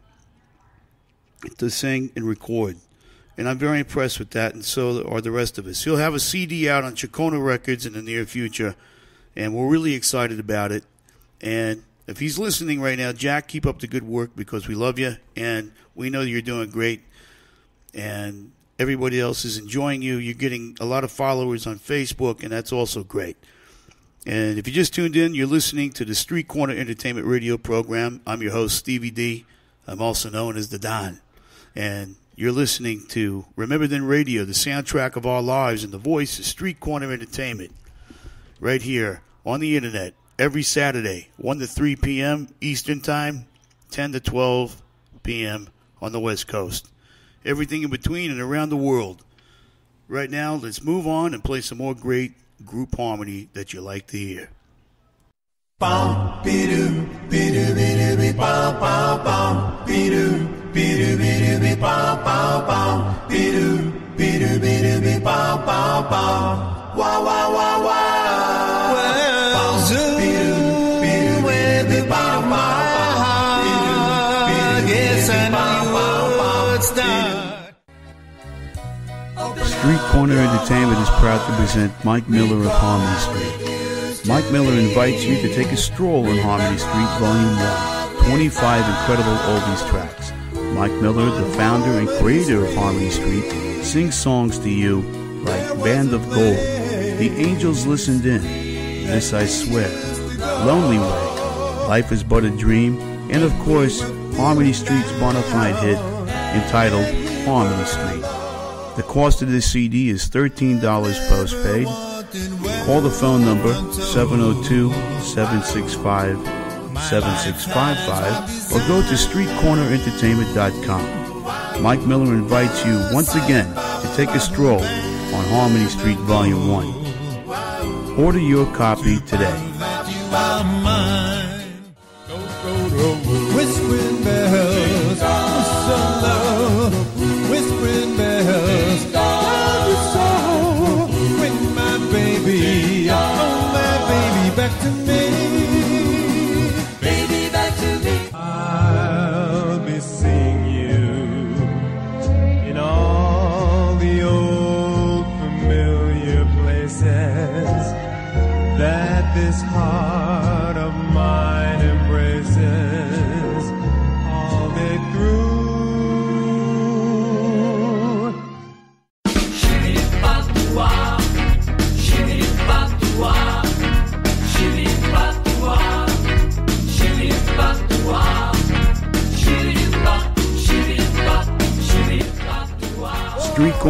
to sing and record. And I'm very impressed with that, and so are the rest of us. He'll have a CD out on Chacona Records in the near future, and we're really excited about it. And if he's listening right now, Jack, keep up the good work because we love you, and we know you're doing great. And everybody else is enjoying you. You're getting a lot of followers on Facebook, and that's also great. And if you just tuned in, you're listening to the Street Corner Entertainment Radio program. I'm your host, Stevie D. I'm also known as the Don. And you're listening to Remember Then Radio, the soundtrack of our lives, and the voice of Street Corner Entertainment, right here on the internet every Saturday, 1 to 3 p.m. Eastern Time, 10 to 12 p.m. on the West Coast. Everything in between and around the world. Right now, let's move on and play some more great group harmony that you like to hear. Well, beat of my heart. I. Street Corner Entertainment is proud to present Mike Miller of Harmony Street. Mike Miller invites you to take a stroll on Harmony Street Volume 1. 25 incredible oldies tracks. Mike Miller, the founder and creator of Harmony Street, sings songs to you like Band of Gold, The Angels Listened In, This I Swear, Lonely Way, Life is But a Dream, and of course, Harmony Street's bona fide hit entitled Harmony Street. The cost of this CD is $13 postpaid. Call the phone number 702 765 7655 or go to streetcornerentertainment.com. Mike Miller invites you once again to take a stroll on Harmony Street Volume 1. Order your copy today.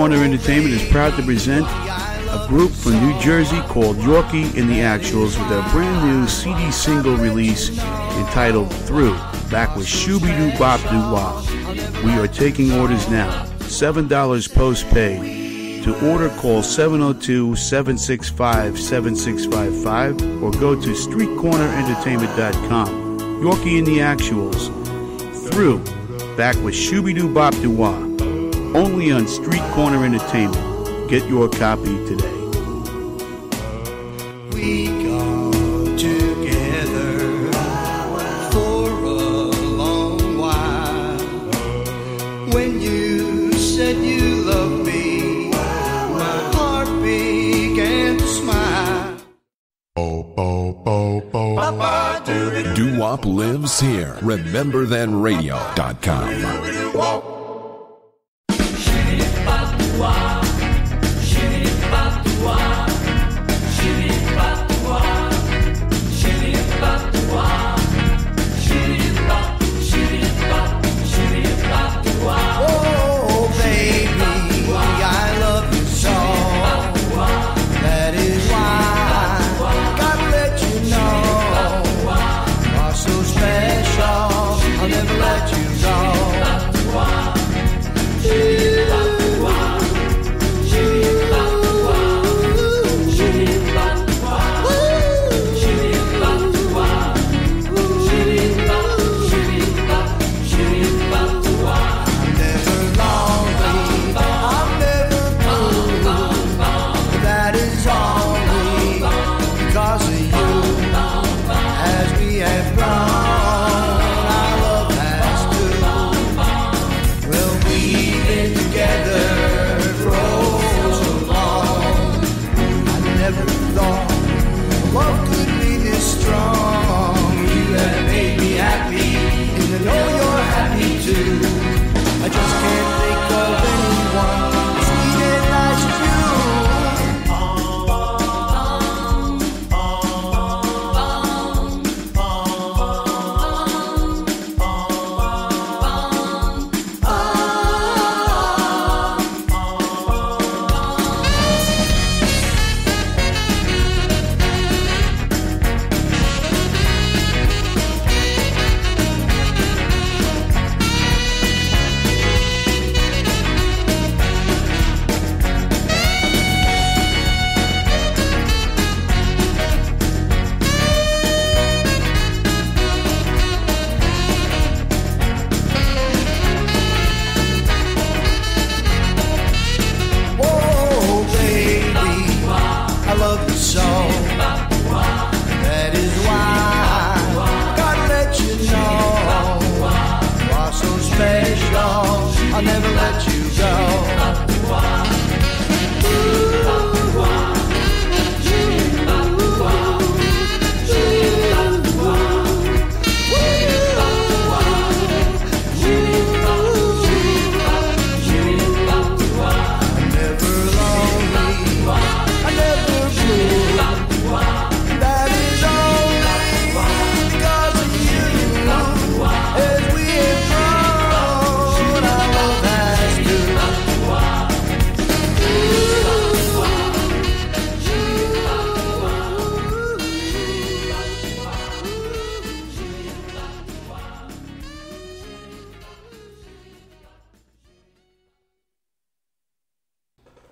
Corner Entertainment is proud to present a group from New Jersey called Yorkie in the Actuals with their brand new CD single release entitled Through, back with Shooby Doo Bop Doo Wop. We are taking orders now. $7 post pay. To order, call 702 765 7655 or go to streetcornerentertainment.com. Yorkie in the Actuals. Through, back with Shooby Doo Bop Doo Wop. Only on Street Corner Entertainment. Get your copy today. We got together for a long while. When you said you loved me, my heart began to smile. Doo Wop lives here. RememberThenRadio.com.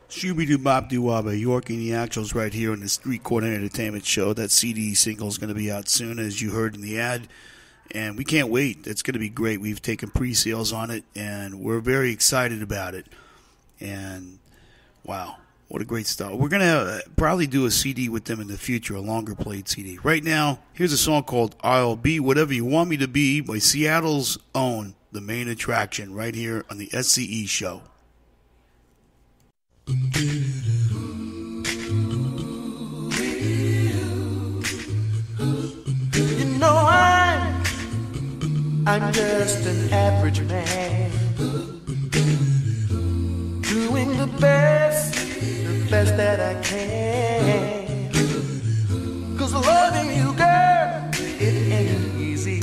Shooby Doo Bop Doo York and the Actuals right here on the Street Corner Entertainment Show. That CD single is going to be out soon, as you heard in the ad. And we can't wait. It's going to be great. We've taken pre sales on it, and we're very excited about it. And wow, what a great start. We're going to uh, probably do a CD with them in the future, a longer played CD. Right now, here's a song called I'll Be Whatever You Want Me to Be by Seattle's own The Main Attraction, right here on the SCE Show. You know I'm, I'm just an average man, doing the best, the best that I can. Cause loving you, girl, it ain't easy.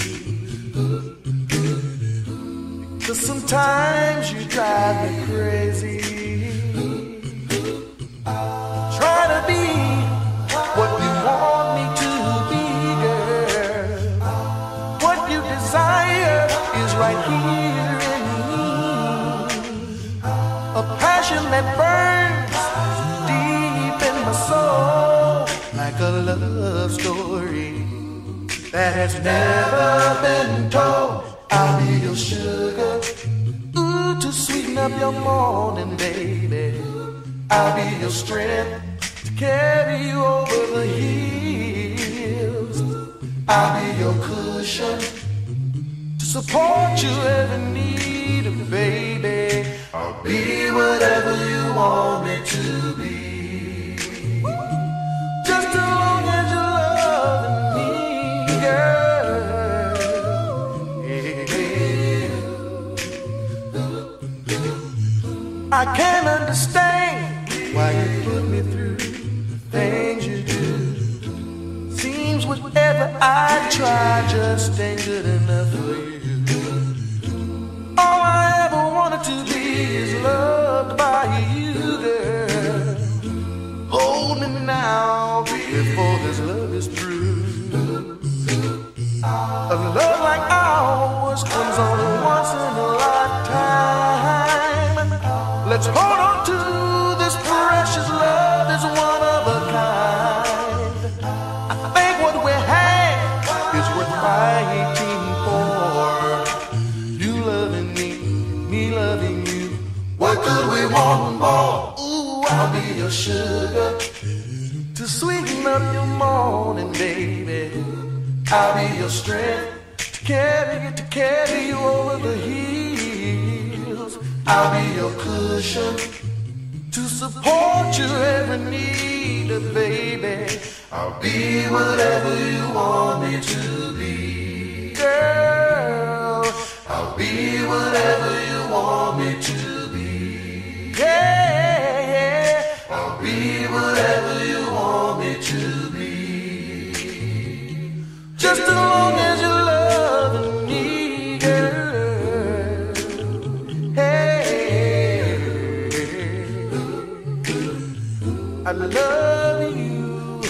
Cause sometimes you drive me crazy. That burns deep in my soul like a love story that has never been told. I'll be your sugar ooh, to sweeten up your morning, baby. I'll be your strength to carry you over the hills. I'll be your cushion to support you every need, baby. I'll be whatever you want me to be. Just as long as you're loving me, girl. I can't understand why you put me through the things you do. Seems whatever I try just ain't good enough for you. I ever wanted to be is loved by you, girl. Hold me now before this love is through. A love like ours comes only once in a lifetime. Let's hold on to this precious love Your sugar to sweeten up your morning, baby. I'll be your strength to carry you, to carry you over the hills. I'll be your cushion to support your every need, baby. I'll be whatever you want me to be, girl. I'll be whatever you want me to be, yeah. I'll whatever you want me to be. Just as long as you're loving me, girl. Hey, I love you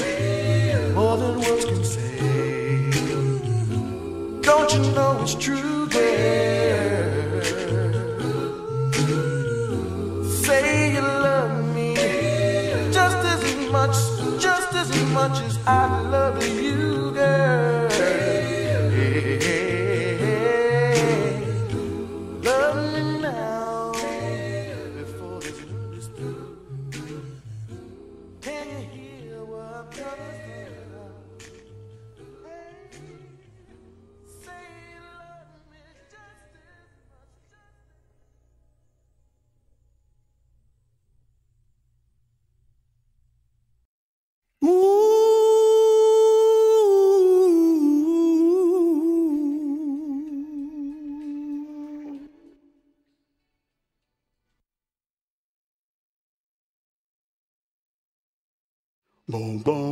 more than words can say. Don't you know it's true, girl? Boom, boom,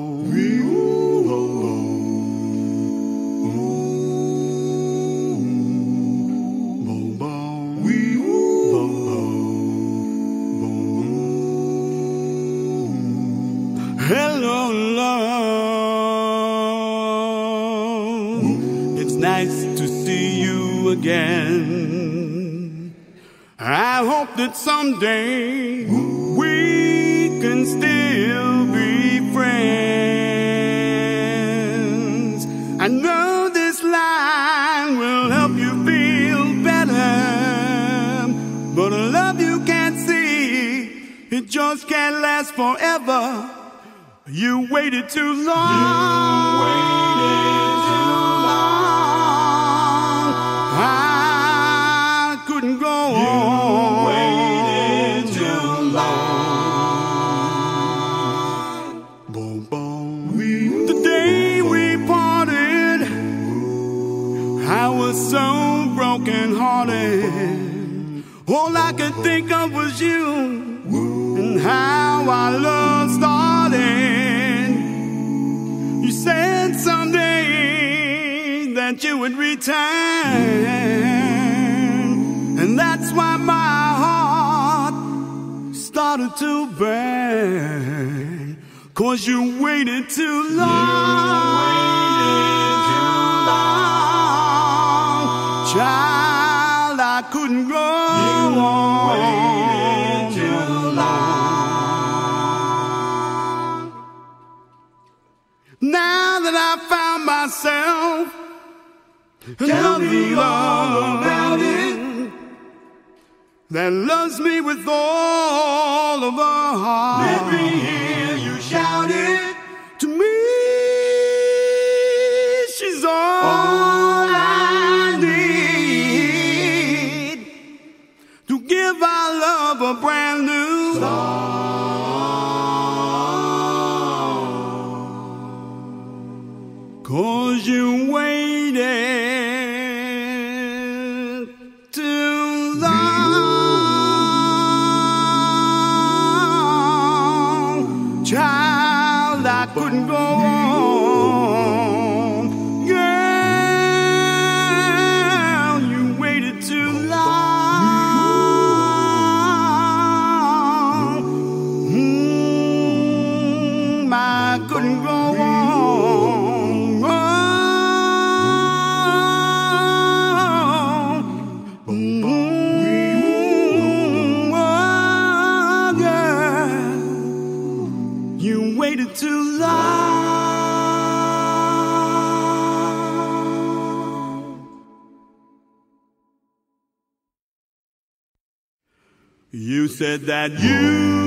said that you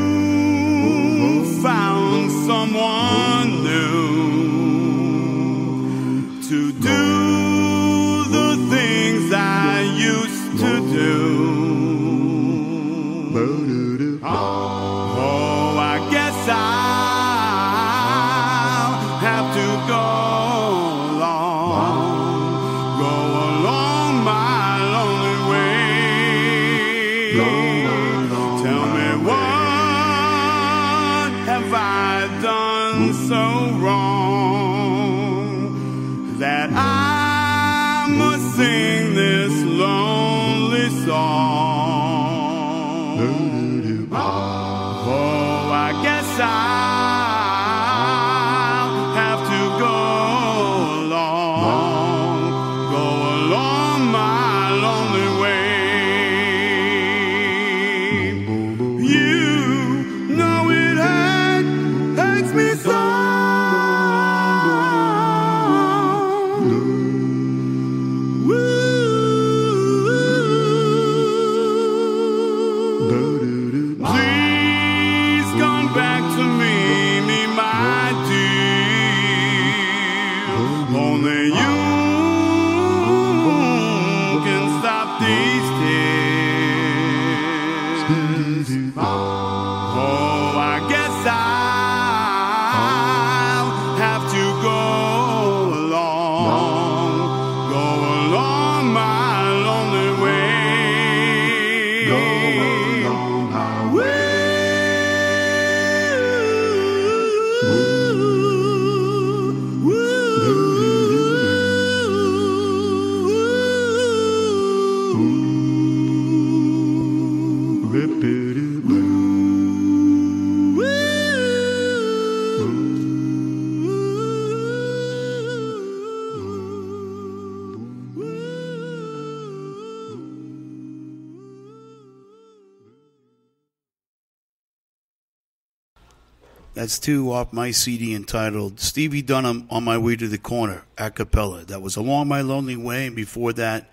That's two off my CD entitled Stevie Dunham on My Way to the Corner, a cappella. That was Along My Lonely Way, and before that,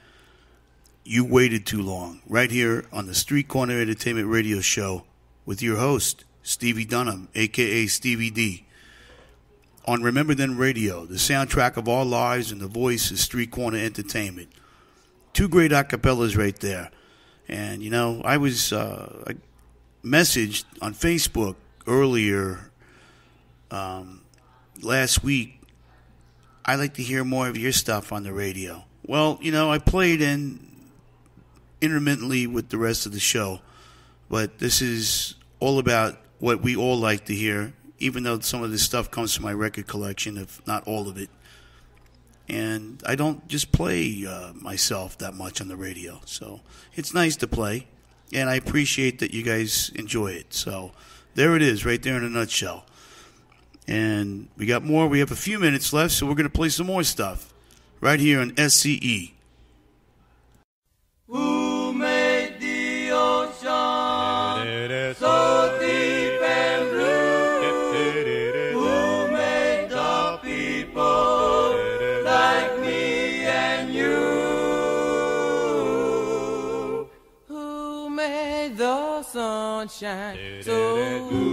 You Waited Too Long, right here on the Street Corner Entertainment Radio Show with your host, Stevie Dunham, aka Stevie D. On Remember Then Radio, the soundtrack of our lives and the voice of Street Corner Entertainment. Two great a cappellas right there. And, you know, I was uh, messaged on Facebook earlier um, last week. I'd like to hear more of your stuff on the radio. Well, you know, I played in intermittently with the rest of the show, but this is all about what we all like to hear, even though some of this stuff comes from my record collection, if not all of it. And I don't just play uh, myself that much on the radio, so it's nice to play, and I appreciate that you guys enjoy it. So there it is, right there in a nutshell. And we got more. We have a few minutes left, so we're going to play some more stuff right here on SCE. Who made the ocean so deep and blue? Who made the people like me and you? Who made the sunshine so blue?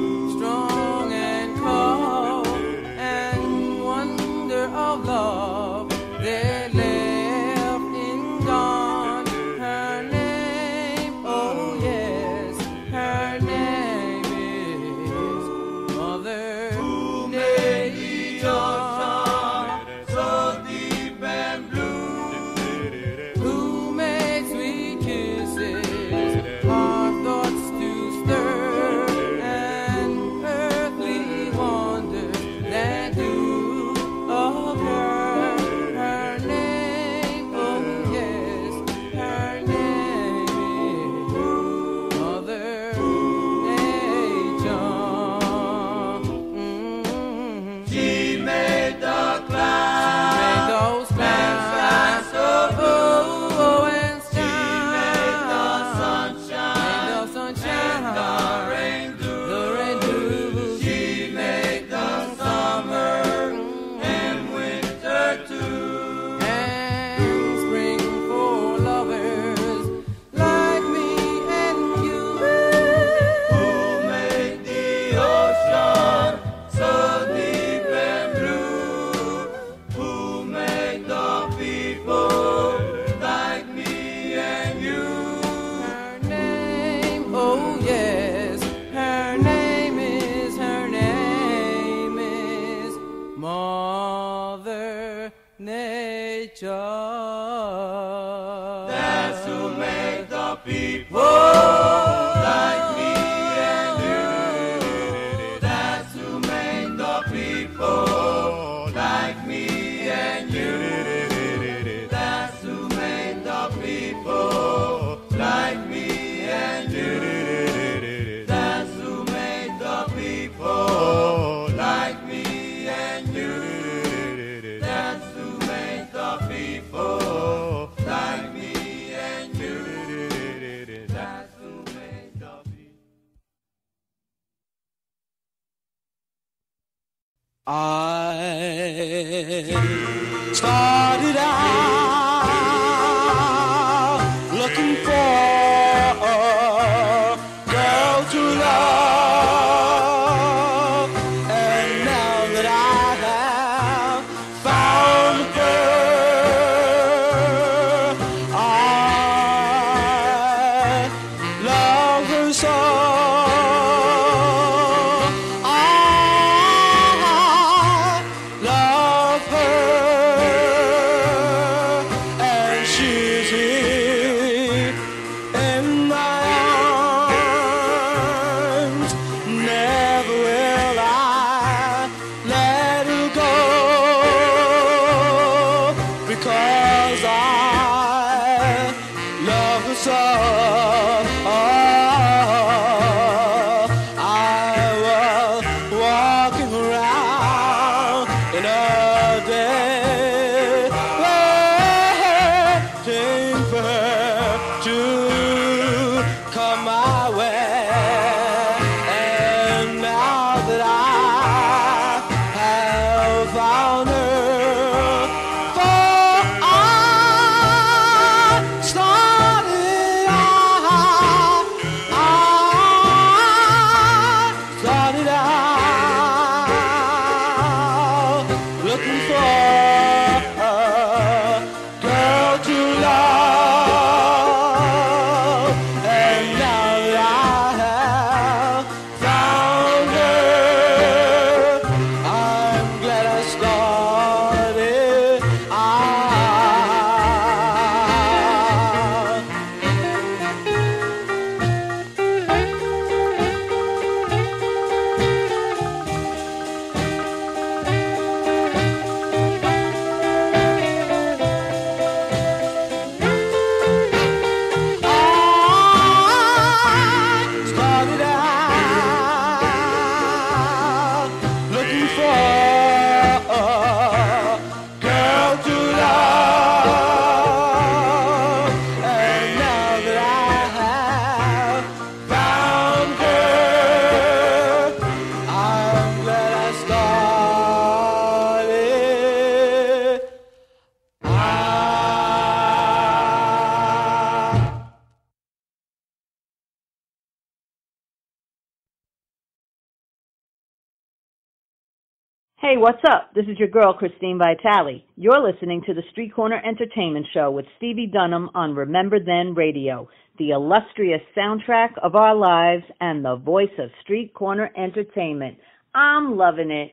What's up? This is your girl, Christine Vitale. You're listening to the Street Corner Entertainment Show with Stevie Dunham on Remember Then Radio, the illustrious soundtrack of our lives and the voice of Street Corner Entertainment. I'm loving it.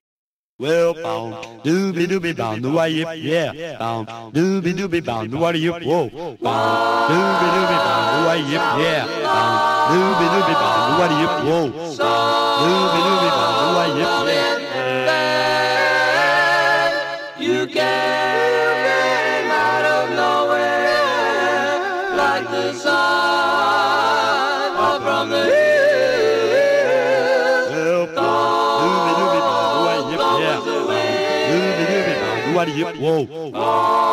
Well, bound, doobie doobie bound, the way yip, yeah, bound, doobie doobie bound, the way yip, whoa, bound, doobie doobie bound, the way yip, yeah, bound, doobie doobie bound, the way yip, whoa, doobie doobie bound, the whoa, oh.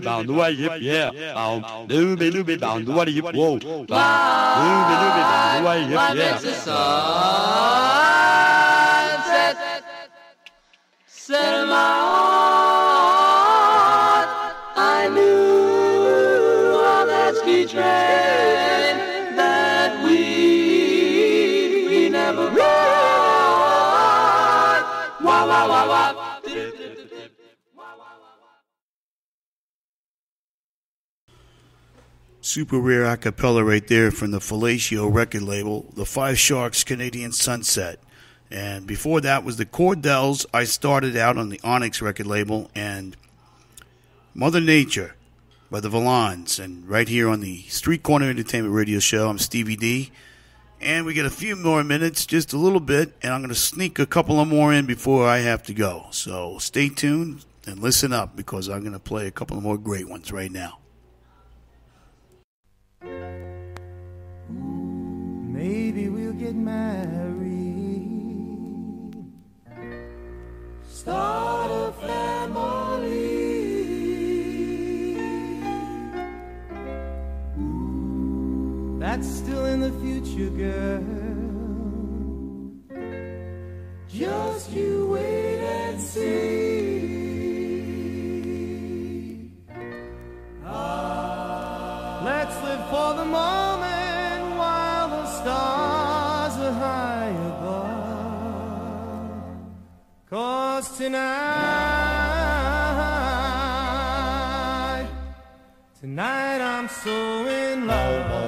Doobie doobie bound, the way yip, yeah. Bound, doobie doobie bound, the way yip, whoa. Bound, doobie doobie bound, the way What yip, makes the yeah. sunset set in my heart? I knew on that ski train Super rare a cappella right there from the Fellatio record label, the Five Sharks Canadian Sunset. And before that was the Cordells. I started out on the Onyx record label and Mother Nature by the Valons. And right here on the Street Corner Entertainment Radio Show, I'm Stevie D. And we get a few more minutes, just a little bit, and I'm going to sneak a couple of more in before I have to go. So stay tuned and listen up because I'm going to play a couple of more great ones right now. Maybe we'll get married. Start a family. That's still in the future, girl. Just you wait and see. Live for the moment while the stars are high above. Cause tonight, tonight I'm so in love.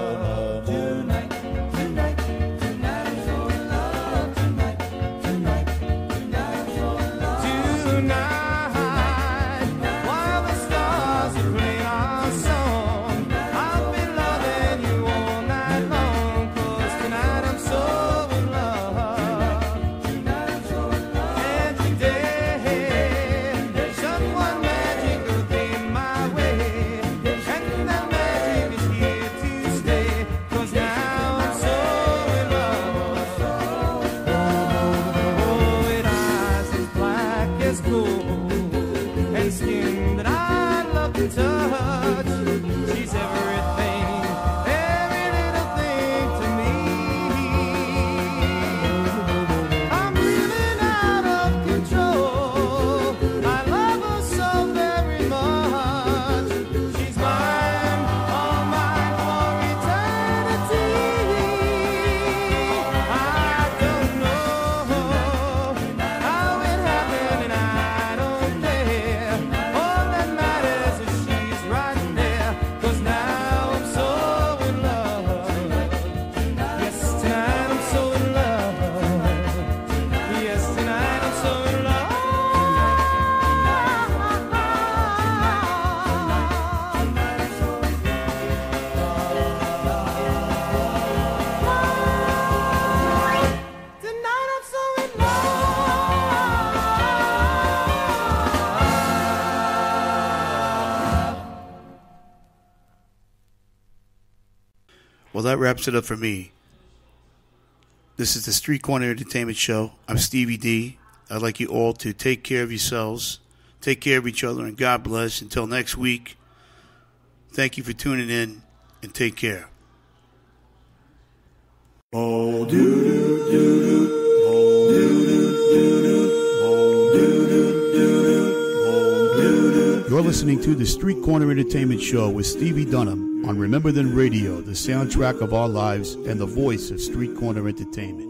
Well, that wraps it up for me. This is the Street Corner Entertainment Show. I'm Stevie D. I'd like you all to take care of yourselves, take care of each other, and God bless. Until next week, thank you for tuning in and take care. Oh, do do do do. You're listening to the Street Corner Entertainment Show with Stevie Dunham on Remember Then Radio, the soundtrack of our lives and the voice of Street Corner Entertainment.